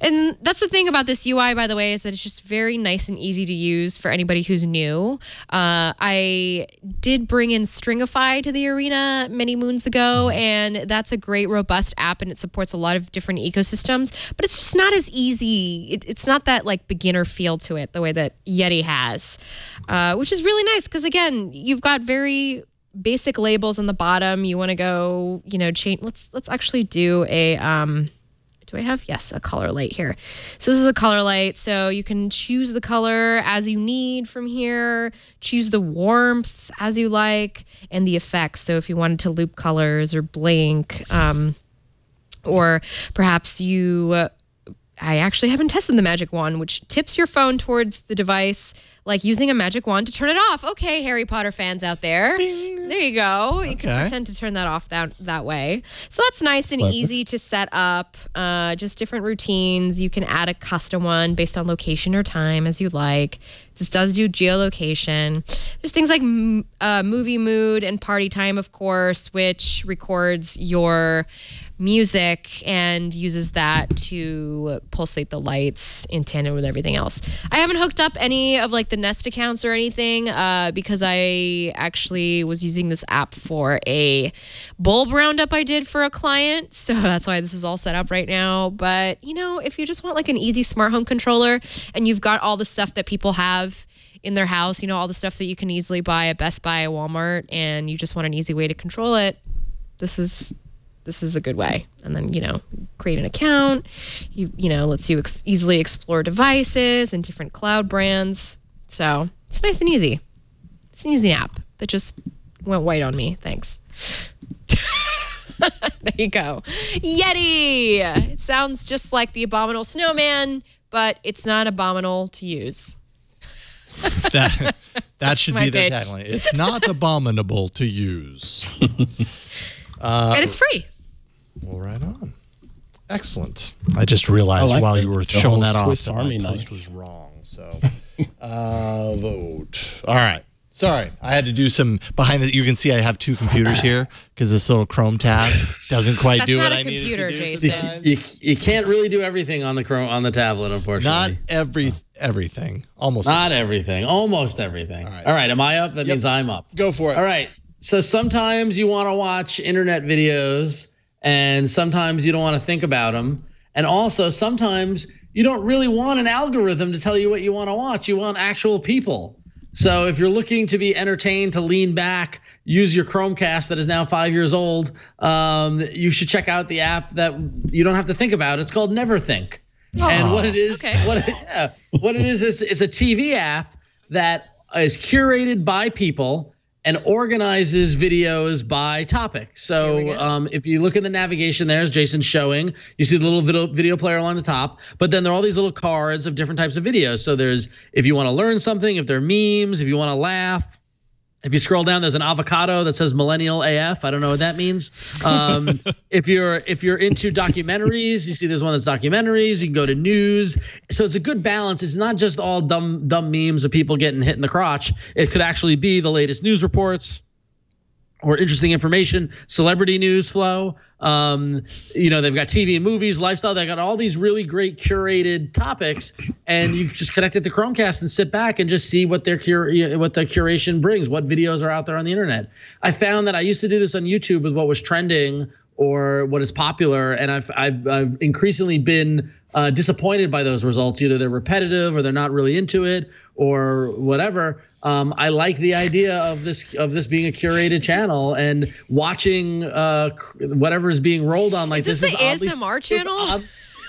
And that's the thing about this UI, by the way, is that it's just very nice and easy to use for anybody who's new. Uh, I did bring in Stringify to the arena many moons ago, and that's a great, robust app, and it supports a lot of different ecosystems. But it's just not as easy. It, it's not that like beginner feel to it the way that Yeti has, uh, which is really nice because again, you've got very basic labels on the bottom. You want to go, you know, change. Let's let's actually do a. Um, do I have? Yes, a color light here. So this is a color light. So you can choose the color as you need from here, choose the warmth as you like, and the effects. So if you wanted to loop colors or blink, um, or perhaps you. Uh, I actually haven't tested the magic wand, which tips your phone towards the device, like using a magic wand to turn it off. Okay, Harry Potter fans out there, there you go. You can pretend to turn that off that that way. So that's nice and easy to set up. Uh, just different routines. You can add a custom one based on location or time as you like. This does do geolocation. There's things like m- uh, movie mood and party time, of course, which records your music and uses that to pulsate the lights in tandem with everything else. I haven't hooked up any of like the Nest accounts or anything uh, because I actually was using this app for a bulb roundup I did for a client. <laughs> So that's why this is all set up right now. But you know, if you just want like an easy smart home controller and you've got all the stuff that people have in their house, you know, all the stuff that you can easily buy at Best Buy, Walmart, and you just want an easy way to control it, this is this is a good way. And then, you know, create an account. You you know, lets you ex- easily explore devices and different cloud brands. So, it's nice and easy. It's an easy app that just went white on me. Thanks. <laughs> there you go. Yeti. It sounds just like the Abominable Snowman, but it's not abominable to use. <laughs> That that should be their pitch. tagline. It's not abominable to use. <laughs> Uh, and it's free. Well, right on. Excellent. I just realized I like while the- you were showing whole that off Swiss that Army my post knife. was wrong. So, <laughs> uh, vote. All right. Sorry, I had to do some behind the. You can see I have two computers here because this little Chrome tab doesn't <laughs> quite That's do not what a I needed computer, to do. Jason. sometimes. You, you can't really do everything on the Chrome on the tablet, unfortunately. Not unfortunately. every everything. Almost. Not everything. Almost everything. All right. All right. Am I up? That Yep. means I'm up. Go for it. All right. So sometimes you want to watch internet videos, and sometimes you don't want to think about them. And also, sometimes you don't really want an algorithm to tell you what you want to watch. You want actual people. So if you're looking to be entertained, to lean back, use your Chromecast that is now five years old, um, you should check out the app that you don't have to think about. It's called never NeverThink. And what it is, Okay. what it, yeah, what it is, is it's a TV app that is curated by people and organizes videos by topic. So um, if you look in the navigation there, as Jason's showing, you see the little video, video player along the top, but then there are all these little cards of different types of videos. So there's if you want to learn something, if they're memes, if you want to laugh. If you scroll down, there's an avocado that says millennial AF. I don't know what that means. Um, <laughs> if you're if you're into documentaries, you see there's one that's documentaries. You can go to news. So it's a good balance. It's not just all dumb dumb memes of people getting hit in the crotch. It could actually be the latest news reports or interesting information, celebrity news flow. Um, you know, they've got TV and movies, lifestyle. They got all these really great curated topics, and you just connect it to Chromecast and sit back and just see what their cur- what the curation brings, what videos are out there on the internet. I found that I used to do this on YouTube with what was trending or what is popular, and I've I've, I've increasingly been uh, disappointed by those results. Either they're repetitive or they're not really into it or whatever. Um, I like the idea of this of this being a curated channel and watching uh, whatever is being rolled on like Is this the oddly- ASMR channel? odd-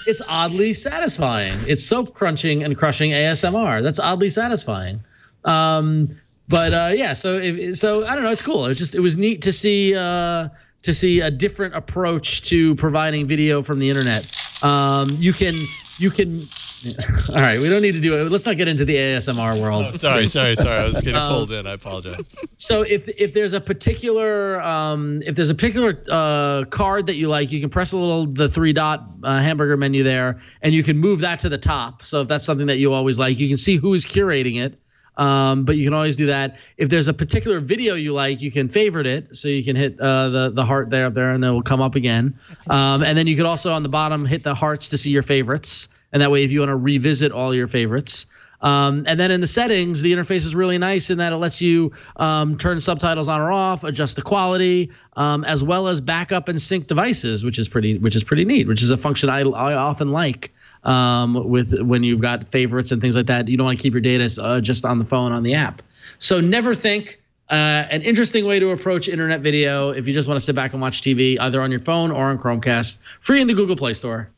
It's oddly satisfying. It's soap crunching and crushing ASMR. That's oddly satisfying. Um, but uh, yeah, so if, so I don't know. It's cool. It was just it was neat to see uh, to see a different approach to providing video from the internet. Um, you can you can. <laughs> All right, we don't need to do it. Let's not get into the ASMR world. Oh, sorry, sorry, sorry. I was <laughs> getting Um, pulled in. I apologize. So if if there's a particular um, if there's a particular uh, card that you like, you can press a little the three dot uh, hamburger menu there, and you can move that to the top. So if that's something that you always like, you can see who is curating it. Um, but you can always do that. If there's a particular video you like, you can favorite it. So you can hit uh, the the heart there up there, and it will come up again. Um, and then you could also on the bottom hit the hearts to see your favorites, and that way if you want to revisit all your favorites. Um, and then in the settings, the interface is really nice in that it lets you um, turn subtitles on or off, adjust the quality, um, as well as backup and sync devices, which is pretty, which is pretty neat. Which is a function I, I often like um, with when you've got favorites and things like that. You don't want to keep your data uh, just on the phone on the app. So never think. Uh, an interesting way to approach internet video if you just want to sit back and watch TV, either on your phone or on Chromecast, free in the Google Play Store.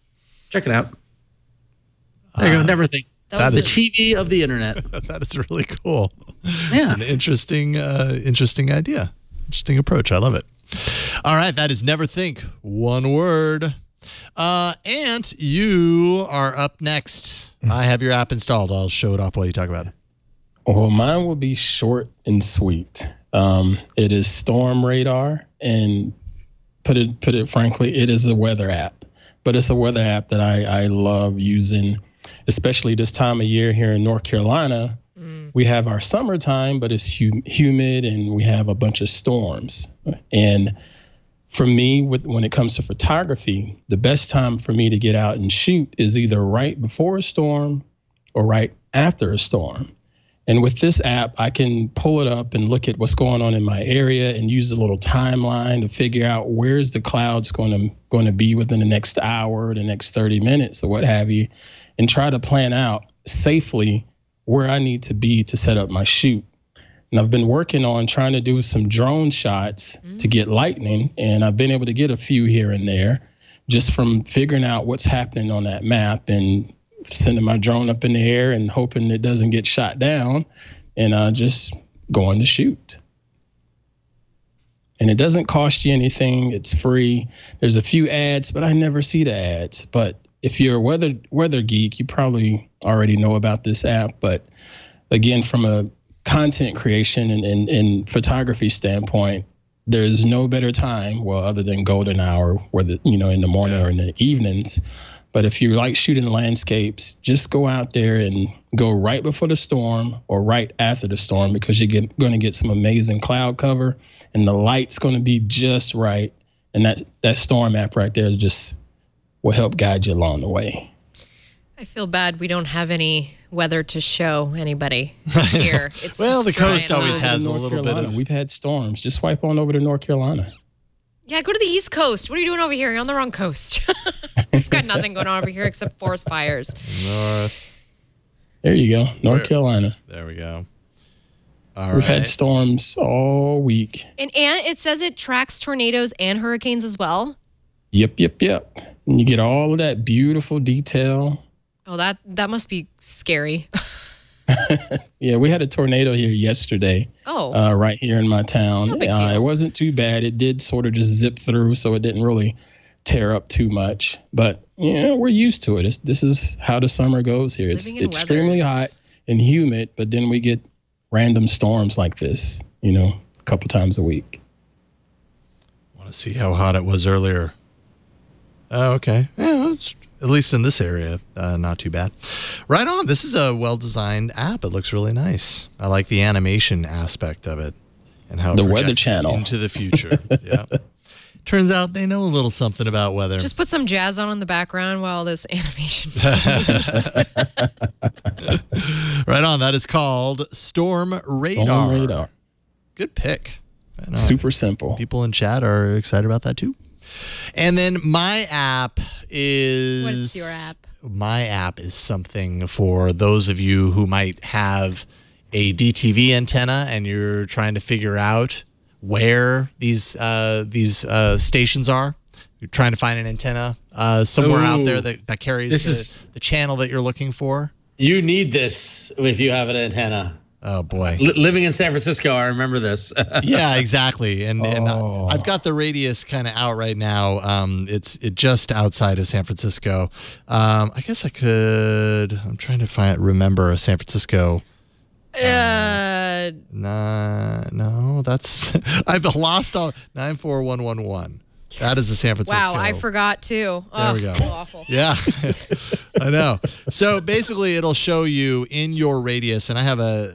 Check it out. There you go. Never think. That That was The TV of the internet. <laughs> that is really cool. Yeah. It's an interesting, uh, interesting idea. Interesting approach. I love it. All right, that is never think. One word. Uh, Ant, you are up next. I have your app installed. I'll show it off while you talk about it. Well, mine will be short and sweet. Um, it is Storm Radar, and put it put it frankly, it is a weather app. But it's a weather app that I, I love using, especially this time of year here in North Carolina. Mm. We have our summertime, but it's hu- humid and we have a bunch of storms. And for me, with when it comes to photography, the best time for me to get out and shoot is either right before a storm or right after a storm. And with this app, I can pull it up and look at what's going on in my area and use a little timeline to figure out where's the clouds going to going to be within the next hour, the next 30 minutes, or what have you, and try to plan out safely where I need to be to set up my shoot. And I've been working on trying to do some drone shots to get lightning, and I've been able to get a few here and there just from figuring out what's happening on that map and sending my drone up in the air and hoping it doesn't get shot down and uh, just going to shoot. And it doesn't cost you anything. It's free. There's a few ads, but I never see the ads. But if you're a weather weather geek, you probably already know about this app. But again, from a content creation and, and, and photography standpoint, there's no better time, well, other than golden hour, whether you know in the morning or in the evenings. But if you like shooting landscapes, just go out there and go right before the storm or right after the storm because you're going to get some amazing cloud cover and the light's going to be just right. And that that storm app right there just will help guide you along the way. I feel bad we don't have any weather to show anybody <laughs> here. It's Well, the coast dry and always hot. has a North little bit Carolina, of- We've had storms. Just swipe on over to North Carolina. Yeah, go to the East Coast. What are you doing over here? You're on the wrong coast. <laughs> We've got nothing going on over here except forest fires. North. There you go, North Where- Carolina. There we go. All We've right. had storms all week. And and it says it tracks tornadoes and hurricanes as well. Yep, yep, yep. And you get all of that beautiful detail. Oh, that that must be scary. <laughs> Yeah, we had a tornado here yesterday, Oh, uh, right here in my town. No big uh, it wasn't too bad. It did sort of just zip through, so it didn't really tear up too much. But yeah, we're used to it. It's, this is how the summer goes here. It's extremely weathers. hot and humid, but then we get random storms like this. You know, a couple times a week. want to see how hot it was earlier. Oh, okay. Yeah, well, at least in this area, uh, not too bad. Right on. This is a well-designed app. It looks really nice. I like the animation aspect of it and how it The Weather Channel. into the future. <laughs> yeah. Turns out they know a little something about weather. just put some jazz on in the background while this animation. <laughs> plays. right on. That is called Storm Radar. Storm radar. Good pick. Super simple. People in chat are excited about that too. And then my app is What's your app? My app is something for those of you who might have a DTV antenna and you're trying to figure out where these uh, these uh, stations are. You're trying to find an antenna uh, somewhere out there that, that carries This the, is- the channel that you're looking for. You need this if you have an antenna. Oh boy. Li- living in San Francisco, I remember this. <laughs> yeah, exactly. And and Oh. I've got the radius kind of out right now. Um, it's it just outside of San Francisco. Um, I guess I could. I'm trying to find remember a San Francisco. uh, Nah, no, that's <laughs> I've lost all nine four one one one. That is a San Francisco. wow, I forgot too. There we Oh, go. Awful. <laughs> Yeah, I know. So basically, it'll show you in your radius, and I have a.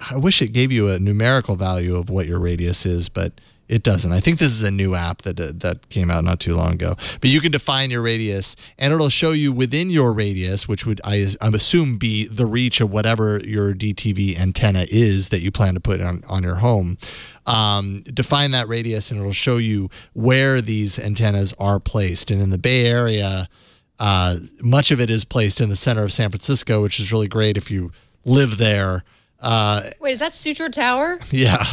I wish it gave you a numerical value of what your radius is, but it doesn't. I think this is a new app that uh, that came out not too long ago. But you can define your radius, and it'll show you within your radius, which would I I assume be the reach of whatever your DTV antenna is that you plan to put on on your home. Um, define that radius, and it'll show you where these antennas are placed. And in the Bay Area, uh, much of it is placed in the center of San Francisco, which is really great if you live there. Uh, Wait, is that Sutro Tower? <laughs> yeah.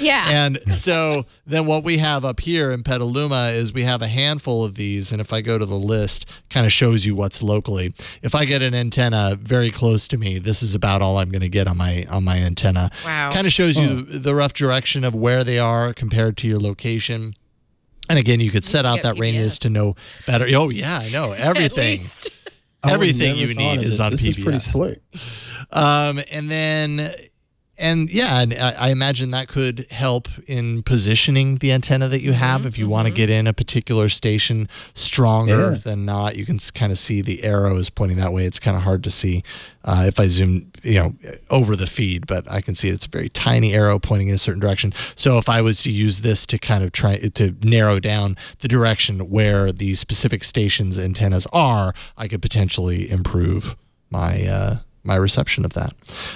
Yeah. And so then what we have up here in Petaluma is we have a handful of these. And if I go to the list, kind of shows you what's locally. If I get an antenna very close to me, this is about all I'm going to get on my on my antenna. Wow. Kind of shows you the rough direction of where they are compared to your location. And again, you could set out get that radius PBS. to know better. Oh yeah, I know <laughs> At everything. Least. I would Everything you need is this. on This is pretty slick. Um, and then, and yeah, and I, I imagine that could help in positioning the antenna that you have. If you want to get in a particular station stronger Yeah. than not, you can kind of see the arrow is pointing that way. It's kind of hard to see uh, if I zoom, you know, over the feed, but I can see it's a very tiny arrow pointing in a certain direction. So if I was to use this to kind of try to narrow down the direction where the specific station's antennas are, I could potentially improve my uh, my reception of that.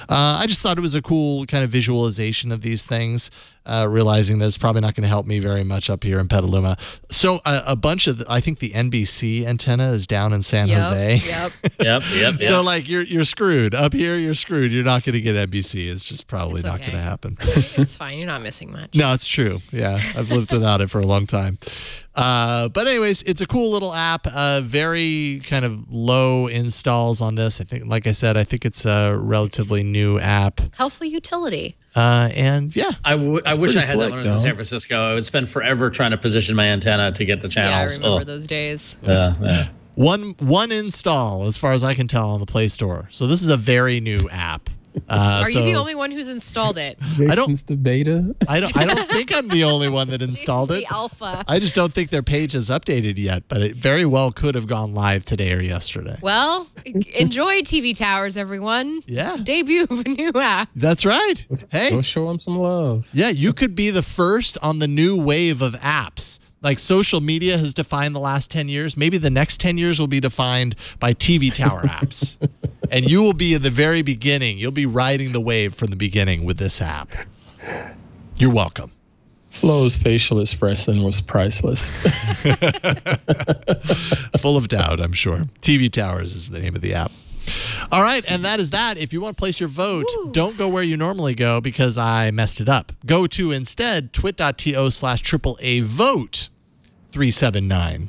Uh, I just thought it was a cool kind of visualization of these things, uh, realizing that it's probably not going to help me very much up here in Petaluma. So a, a bunch of, the, I think the NBC antenna is down in San Yep, Jose. Yep. <laughs> yep, yep, So like you're you're screwed up here. You're screwed. You're not going to get NBC. It's just probably It's not okay. going to happen. <laughs> it's fine. You're not missing much. No, it's true. Yeah, I've lived without it for a long time. Uh, but anyways, it's a cool little app. Uh, very kind of low installs on this. I think, like I said, I think it's a relatively new app. Helpful utility. Uh, and yeah, I, w- I wish I had that slick, when I was in. San Francisco. I would spend forever trying to position my antenna to get the channels. Yeah, I remember Ugh. those days. Yeah, yeah. One one install, as far as I can tell, on the Play Store. So this is a very new app. Uh, Are you the only one who's installed it? Jason's the beta. I don't. I don't think I'm the only one that <laughs> installed it. The alpha. I just don't think their page is updated yet, but it very well could have gone live today or yesterday. Well, enjoy TV Towers, everyone. Yeah. Debut of a new app. That's right. Hey, Go show them some love. yeah, you could be the first on the new wave of apps. Like social media has defined the last 10 years. Maybe the next 10 years will be defined by TV tower <laughs> apps. and you will be in the very beginning. You'll be riding the wave from the beginning with this app. You're welcome. Flo's facial expression was priceless. <laughs> Full of doubt, I'm sure. TV Towers is the name of the app. All right, and that is that. If you want to place your vote, don't go where you normally go because I messed it up. Go to instead twit.to slash triple A vote 379.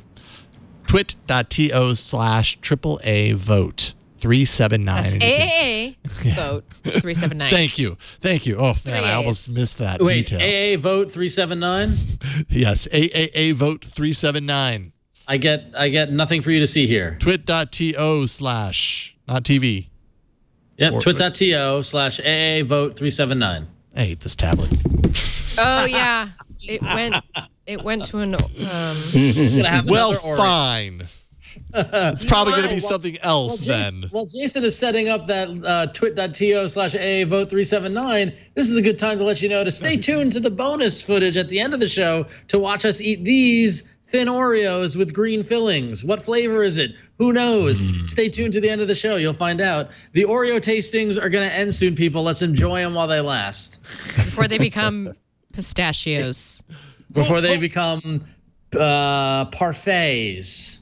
Twit.to slash triple A vote 379. That's And you AAA <laughs> vote 379. Thank you. Thank you. Oh, man, I almost missed that Wait, detail. AA vote three seven nine. <laughs> yes, AAA vote 379. I get I get nothing for you to see here. Twit.to slash, not TV. Yep, Or- twit.to slash AA vote three seven nine. I hate this tablet. Oh <laughs> yeah, it went. It went to an. Um, Gonna have Well, fine. <laughs> It's probably going to be Well, something Well else Jason, then. well, Jason is setting up that uh, twit.to slash AA vote 379. This is a good time to let you know to stay tuned to the bonus footage at the end of the show to watch us eat these thin Oreos with green fillings. What flavor is it? Who knows? Hmm. Stay tuned to the end of the show. You'll find out. The Oreo tastings are going to end soon, people. Let's enjoy them while they last before they become <laughs> pistachios. before they become uh, parfaits.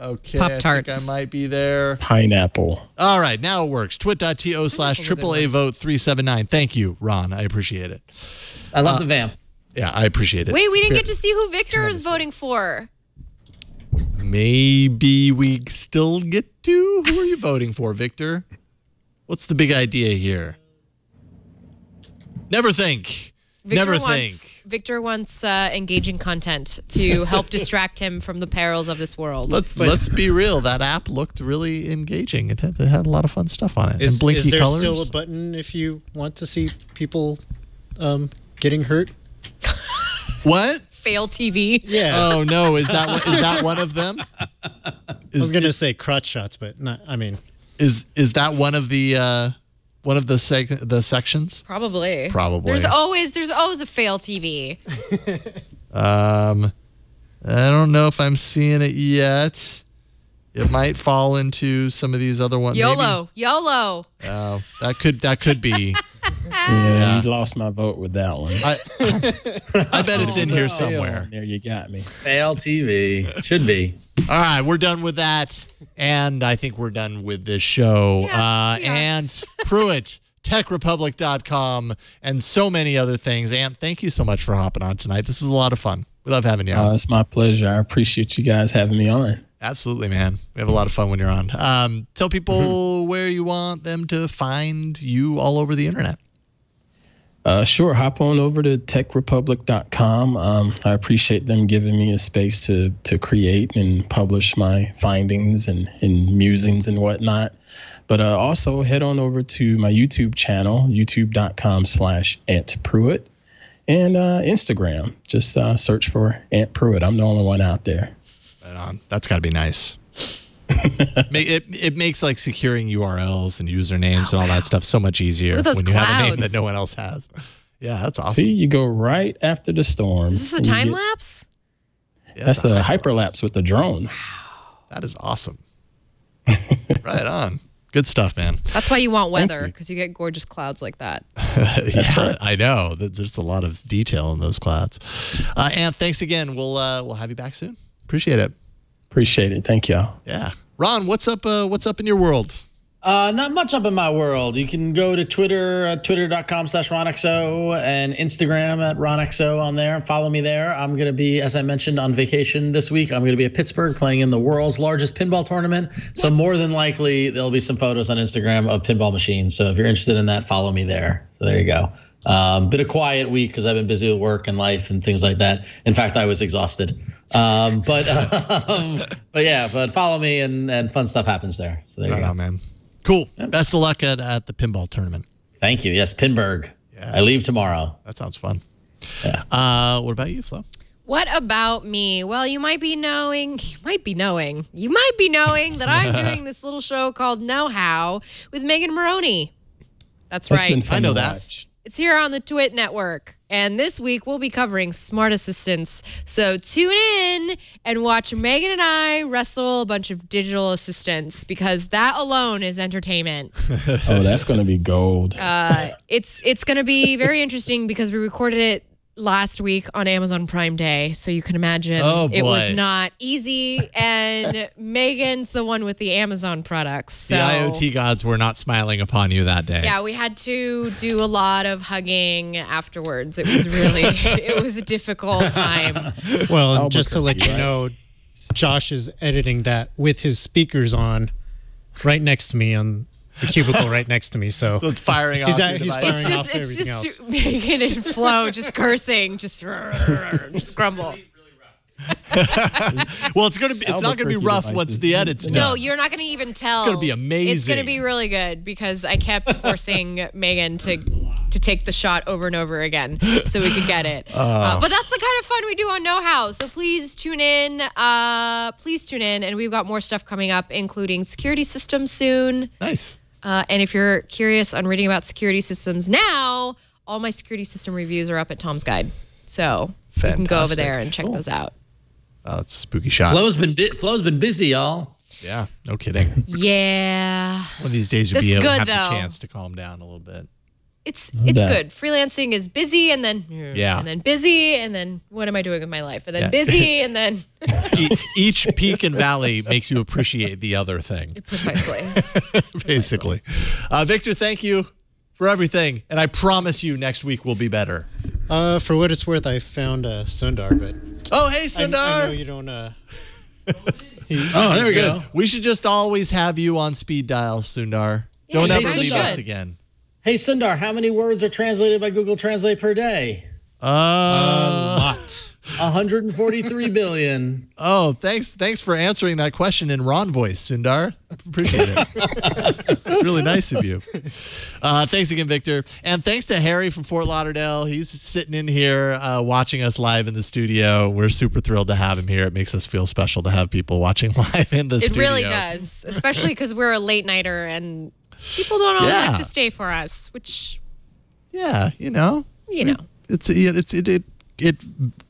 Okay, I think Pop-Tarts. I might be there. Pineapple. All right, now it works. Twit.to slash triple A vote 379. Thank you, Ron. I appreciate it. I Uh, love the vamp. Yeah, I appreciate it. Wait, we didn't get to see who Victor is voting for. Maybe we still get to. Who are you voting for, Victor? What's the big idea here? Never think. Victor Never wants, think. Victor wants uh, engaging content to help <laughs> distract him from the perils of this world. Let's let's be real. That app looked really engaging. It had, it had a lot of fun stuff on it. Is, and blinky is there colors. still a button if you want to see people um, getting hurt? What? Fail TV. Yeah. Oh no! Is that one- that one of them? <laughs> I was Is, gonna is, say crotch shots, but not. I mean, is is that one of the uh, one of the seg- the sections? Probably. Probably. There's always there's always a fail TV. <laughs> Um, I don't know if I'm seeing it yet. It might fall into some of these other ones. maybe. YOLO. YOLO. Oh, that could that could be. <laughs> Yeah, you lost my vote with that one. I <laughs> I bet it's in here <laughs> somewhere. There you got me. Fail TV. Should be. All right, we're done with that, and I think we're done with this show. Yeah, uh, we are. and Pruitt, TechRepublic.com, and so many other things. And thank you so much for hopping on tonight. This is a lot of fun. We love having you on. Uh, it's my pleasure. I appreciate you guys having me on. Absolutely, man. We have a lot of fun when you're on. Um, tell people where you want them to find you all over the internet. Uh, sure, hop on over to techrepublic.com. Um, I appreciate them giving me a space to to create and publish my findings and, and musings and whatnot. But uh, also head on over to my YouTube channel, youtube.com slash Ant Pruitt, and uh, Instagram. Just uh, search for Ant Pruitt. I'm the only one out there. Right on. That's got to be nice. <laughs> It, it makes like securing URLs and usernames and all that stuff so much easier Look at those when you have a name that no one else has. Yeah, that's awesome. See, you go right after the storm. Is this a and you time get- lapse? Yeah, That's a hyperlapse with the drone. Wow. That is awesome. <laughs> right on. Good stuff, man. That's why you want weather because you get gorgeous clouds like that. <laughs> yeah, I know. There's just a lot of detail in those clouds. Uh, Ant, thanks again. We'll uh, we'll have you back soon. Appreciate it. Appreciate it. Thank y'all. Yeah, Ron, what's up? Uh, what's up in your world? Uh, not much up in my world. You can go to Twitter, uh, twitter.com slash RonXO, and Instagram at RonXO on there. Follow me there. I'm going to be, as I mentioned, on vacation this week. I'm going to be at Pittsburgh playing in the world's largest pinball tournament. So, more than likely, there'll be some photos on Instagram of pinball machines. So, if you're interested in that, follow me there. So, there you go. Um, been a quiet week because I've been busy with work and life and things like that. In fact, I was exhausted. Um, but <laughs> um, but yeah, but follow me and and fun stuff happens there. So there Right you go. on, man. Cool. Best of luck at, at the pinball tournament. Thank you. Yes, Pinburgh. Yeah. I leave tomorrow. That sounds fun. Yeah. Uh, what about you, Flo? What about me? Well, you might be knowing, <laughs> you might be knowing, you might be knowing that I'm <laughs> doing this little show called Know How with Megan Morrone. That's That's right. been fun I know to that. Watch. It's here on the Twit Network. And this week we'll be covering smart assistants. So tune in and watch Megan and I wrestle a bunch of digital assistants because that alone is entertainment. <laughs> Oh, that's going to be gold. Uh, it's it's going to be very interesting because we recorded it last week on Amazon Prime Day, so you can imagine Oh, it was not easy. And <laughs> Megan's the one with the Amazon products, so The IoT gods were not smiling upon you that day. yeah, we had to do a lot of hugging afterwards. It was really <laughs> it was a difficult time. <laughs> Well, and just to let Albuquerque, you know, Josh is editing that with his speakers on, right next to me on the cubicle right next to me. So, So it's firing He's off. at- your he's device. It's Firing just off it's everything just Megan and Flo just cursing, just just grumble. <laughs> well, it's gonna be. It's not gonna be Albuquerque rough once the edit's done. No, you're not going to even tell. It's gonna be amazing. It's going to be really good because I kept <laughs> forcing Megan to to take the shot over and over again so we could get it. Oh. <laughs> Uh, but that's the kind of fun we do on Know How. So please tune in. Uh, please tune in, and we've got more stuff coming up, including security systems soon. nice. Uh, and if you're curious on reading about security systems now, all my security system reviews are up at Tom's Guide. So you can go over there and check those out. Oh, that's a spooky shot. Flo's been bu- Flo's been busy, y'all. Yeah, no kidding. <laughs> Yeah. One of these days you'll That's be able to have though. the chance to calm down a little bit. It's it's that. good. Freelancing is busy and then Yeah. and then busy and then what am I doing with my life? And then Yeah. busy <laughs> and then E- Each peak and valley makes you appreciate the other thing, <laughs> precisely. <laughs> basically. Uh, Victor, thank you for everything, and I promise you next week will be better. uh, for what it's worth, I found uh, Sundar, but Oh, hey, Sundar. I know you don't. Uh, he- Oh, there we Good. go. We should just always have you on speed dial, Sundar. Yeah, Don't ever guys leave us again. Hey Sundar, how many words are translated by Google Translate per day? a Uh, lot. <laughs> 143 billion. oh, thanks. Thanks for answering that question in Ron voice, Sundar. Appreciate it. <laughs> really nice of you. Uh, thanks again, Victor, and thanks to Harry from Fort Lauderdale. He's sitting in here uh, watching us live in the studio. We're super thrilled to have him here. It makes us feel special to have people watching <laughs> live in the it studio. It really does. Especially because we're a late nighter and people don't always Yeah. like to stay for us, which Yeah, you know, you know. it's it's it it, it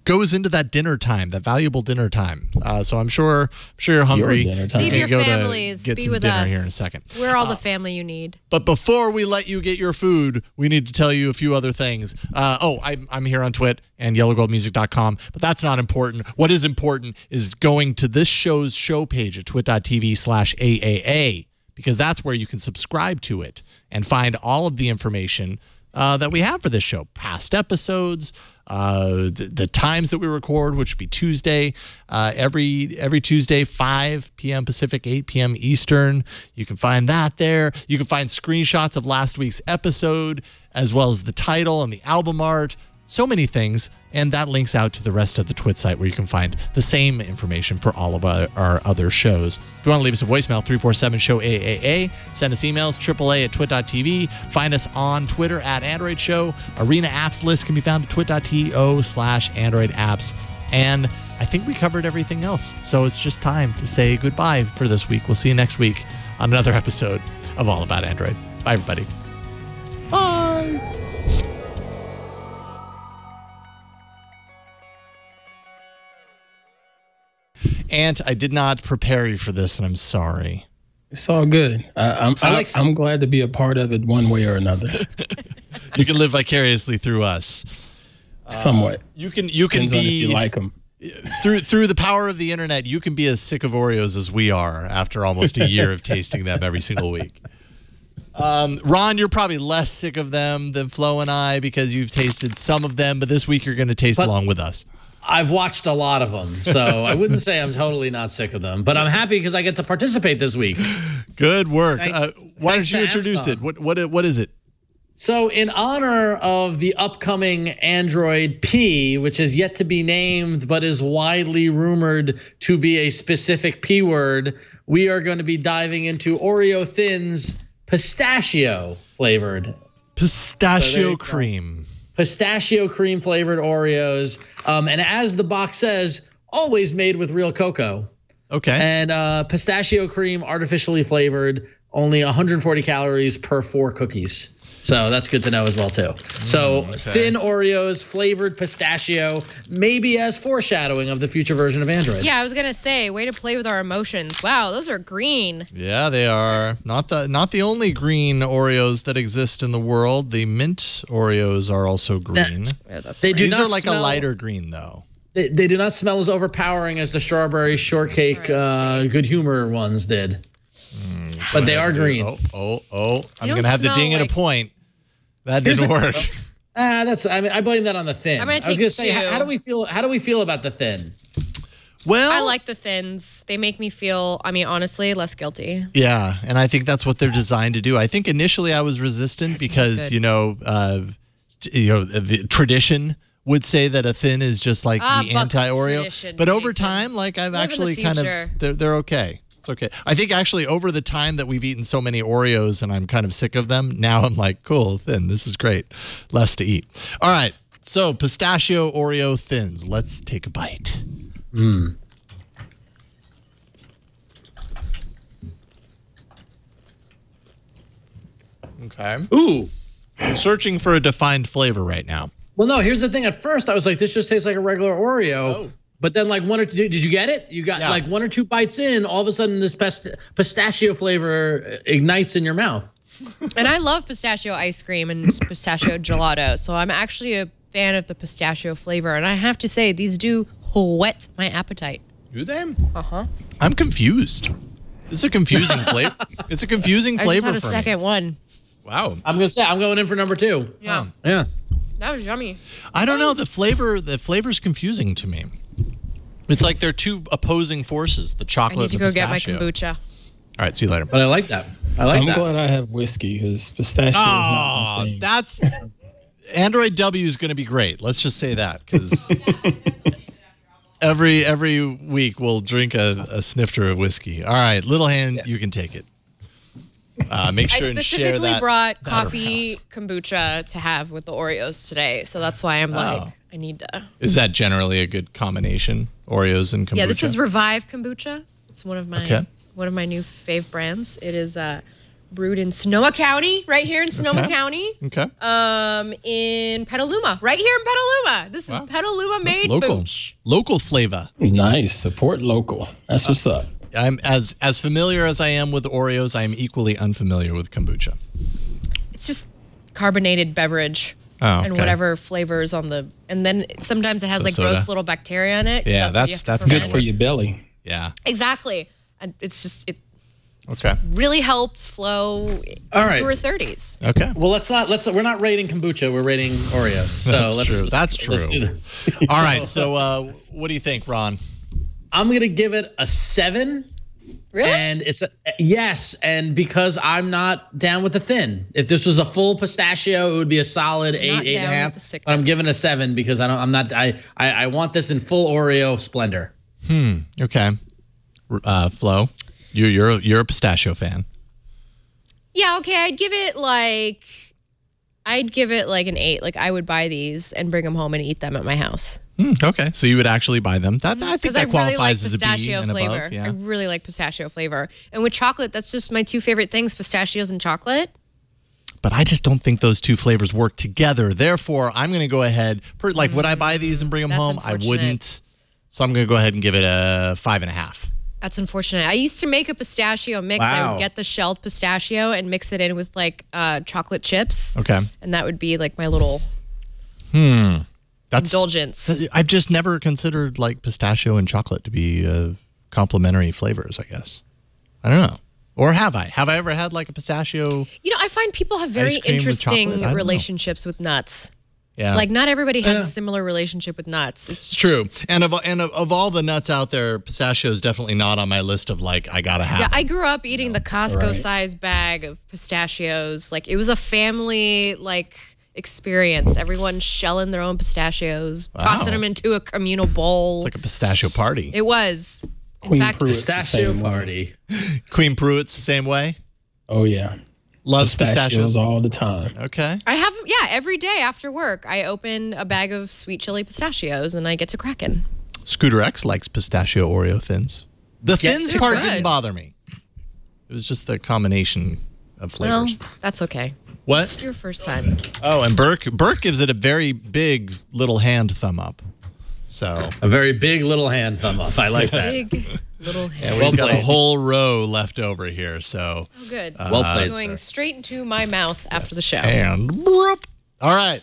goes into that dinner time, that valuable dinner time. Uh, so I'm sure I'm sure you're hungry. dinner time. Leave You your families. get Be some with dinner us. here in a second. We're all the family you need. But before we let you get your food, we need to tell you a few other things. Uh, oh, I'm, I'm here on Twit and yellowgoldmusic.com, but that's not important. What is important is going to this show's show page at twit.tv slash AAA because that's where you can subscribe to it and find all of the information uh, that we have for this show. Past episodes uh, the, the times that we record which would be tuesday uh, every every tuesday 5 p.m pacific 8 p.m eastern. You can find that there. You can find screenshots of last week's episode as well as the title and the album art so many things and that links out to the rest of the twit site where you can find the same information for all of our, our other shows. If you want to leave us a voicemail 347 show aaa send us emails aaa at twit.tv find us on twitter at android show. Arena apps list can be found at twit.to slash android apps. And i think we covered everything else. So it's just time to say goodbye for this week. We'll see you next week on another <laughs> episode of all about android. Bye everybody Ant, I did not prepare you for this, and I'm sorry. It's all good. I, I'm I I'm glad to be a part of it one way or another. <laughs> You can live vicariously through us. <laughs> Somewhat You can you can depends on if you like them. through through the power of the internet. You can be as sick of Oreos as we are after almost a year of tasting them every single week. Um, Ron, you're probably less sick of them than Flo and I because you've tasted some of them, but this week you're going to taste But- along with us. I've watched a lot of them, so I wouldn't say I'm totally not sick of them, but I'm happy because I get to participate this week. Good work. Thank- uh, why thanks don't you to introduce it? What what what is it? So, in honor of the upcoming Android P, which is yet to be named but is widely rumored to be a specific P word, we are going to be diving into Oreo Thins pistachio flavored. Pistachio go. cream. Pistachio cream flavored Oreos. Um, and as the box says, always made with real cocoa. Okay. And uh, pistachio cream, artificially flavored, only 140 calories per four cookies. So that's good to know as well too. So thin Oreos, flavored pistachio, maybe as foreshadowing of the future version of Android. Yeah, I was gonna say, way to play with our emotions. Wow, those are green. Yeah, they are not the not the only green Oreos that exist in the world. The mint Oreos are also green. Yeah, that's They do These not are like a lighter green though. They, they do not smell as overpowering as the strawberry shortcake, All right, uh, good humor ones did. but they are green. Oh, oh, oh! I'm gonna have to smell ding at like- a point. That Here's didn't a- work. <laughs> Ah, that's. I mean, I blame that on the thin. I'm gonna I was gonna say, how, how do we feel? How do we feel about the thin? Well, I like the thins. They make me feel, I mean, honestly, less guilty. Yeah, and I think that's what they're designed to do. I think initially I was resistant because you know, uh, you know, the tradition would say that a thin is just like Ah, the anti Oreo. But over time, like I've Live actually kind of they're they're okay. It's okay. I think actually over the time that we've eaten so many Oreos and I'm kind of sick of them, now I'm like, cool, thin. This is great. Less to eat. All right. So pistachio Oreo thins. Let's take a bite. Hmm. Okay. Ooh. I'm searching for a defined flavor right now. Well, no. Here's the thing. At first, I was like, this just tastes like a regular Oreo. Oh. But then, like one or two, did you get it? You got Yeah. like one or two bites in. All of a sudden, this pist- pistachio flavor ignites in your mouth. And I love pistachio ice cream and pistachio gelato. So I'm actually a fan of the pistachio flavor. And I have to say, these do whet my appetite. Do they? Uh huh. I'm confused. It's a confusing flavor. <laughs> It's a confusing I just flavor had a for second me. one. Wow. I'm gonna say I'm going in for number two. Yeah. Yeah. That was yummy. I don't know. The flavor. The flavor's confusing to me. It's like they're two opposing forces: the I chocolate. need to and go the get my pistachio. kombucha. All right. See you later. But I like that. I like I'm that. glad I have whiskey because pistachio is not Oh, my thing. that's <laughs> Android W is going to be great. Let's just say that because <laughs> every every week we'll drink a, a snifter of whiskey. All right, little hand, you can take it. Uh, make I sure and share specifically that. brought that coffee around. kombucha to have with the Oreos today. So that's why I'm like, Oh. I need to. Is that generally a good combination? Oreos and kombucha. Yeah, this is Revive kombucha. It's one of my Okay. one of my new fave brands. It is uh, brewed in Sonoma County, right here in Sonoma Okay. County. okay. Um, in Petaluma, right here in Petaluma. This is Wow. Petaluma That's made local, booch. local flavor. Nice. Support local. That's what's up. I'm as as familiar as I am with Oreos. I am equally unfamiliar with kombucha. It's just carbonated beverage. Oh, And whatever flavors on the, and then sometimes it has So like soda. gross little bacteria in it. Yeah, what that's- you that's. Good for your belly. Yeah. Exactly. And it's just it Okay. really helps flow All into right. her thirties. Okay. Well, let's not. Let's. We're not rating kombucha. We're rating Oreos. So That's let's, true. That's let's true. do that. All right. <laughs> So, uh, what do you think, Ron? I'm gonna give it a seven. Really? And it's a yes, and because I'm not down with the thin. If this was a full pistachio, it would be a solid eight, Not eight and a down half. with the But I'm giving a seven because I don't. I'm not. I. I, I want this in full Oreo splendor. Hmm. Okay. Uh, Flo, you're you're you're a pistachio fan. yeah, okay. I'd give it like, I'd give it like an eight. Like I would buy these and bring them home and eat them at my house Hmm, okay, so you would actually buy them. That I think that I really qualifies like as a B pistachio and flavor. above. Yeah. I really like pistachio flavor, and with chocolate, that's just my two favorite things: pistachios and chocolate. But I just don't think those two flavors work together. Therefore, I'm going to go ahead. Per, like, would I buy these and bring them home? I wouldn't. So I'm going to go ahead and give it a five and a half. That's unfortunate. I used to make a pistachio mix. I would get the shelled pistachio and mix it in with like uh, chocolate chips, Okay. and that would be like my little hmm. That's indulgence. I've just never considered like pistachio and chocolate to be uh, complementary flavors. I guess I don't know, or have I? Have I ever had like a pistachio? You know, I find people have very cream with interesting know. relationships with nuts. Yeah. Like not everybody has a similar relationship with nuts. It's It's true. And of and of, of all the nuts out there, pistachio is definitely not on my list of like I gotta have. Yeah. I grew up eating the Costco size bag of pistachios. Like it was a family like experience. Everyone shelling their own pistachios, tossing them into a communal bowl. it's like a pistachio party. it was. In Queen fact, Pruitt's the Pistachio same way. party. Queen Pruitt's the same way. Oh yeah, Loves pistachios pistachios. all the time. Okay. I have yeah, every day after work, I open a bag of sweet chili pistachios and I get to cracking. Scooter X likes pistachio Oreo thins. The thins part good. didn't bother me. It was just the combination of flavors. Well, flavors. that's okay. what? It's your first time. Oh, and Burke Burke gives it a very big little hand thumb up. So A very big little hand thumb up. I like that. Big little hand. we've Well got a whole row left over here. So Oh, good. Uh, well played, Going sir. straight into my mouth after the show. and all right.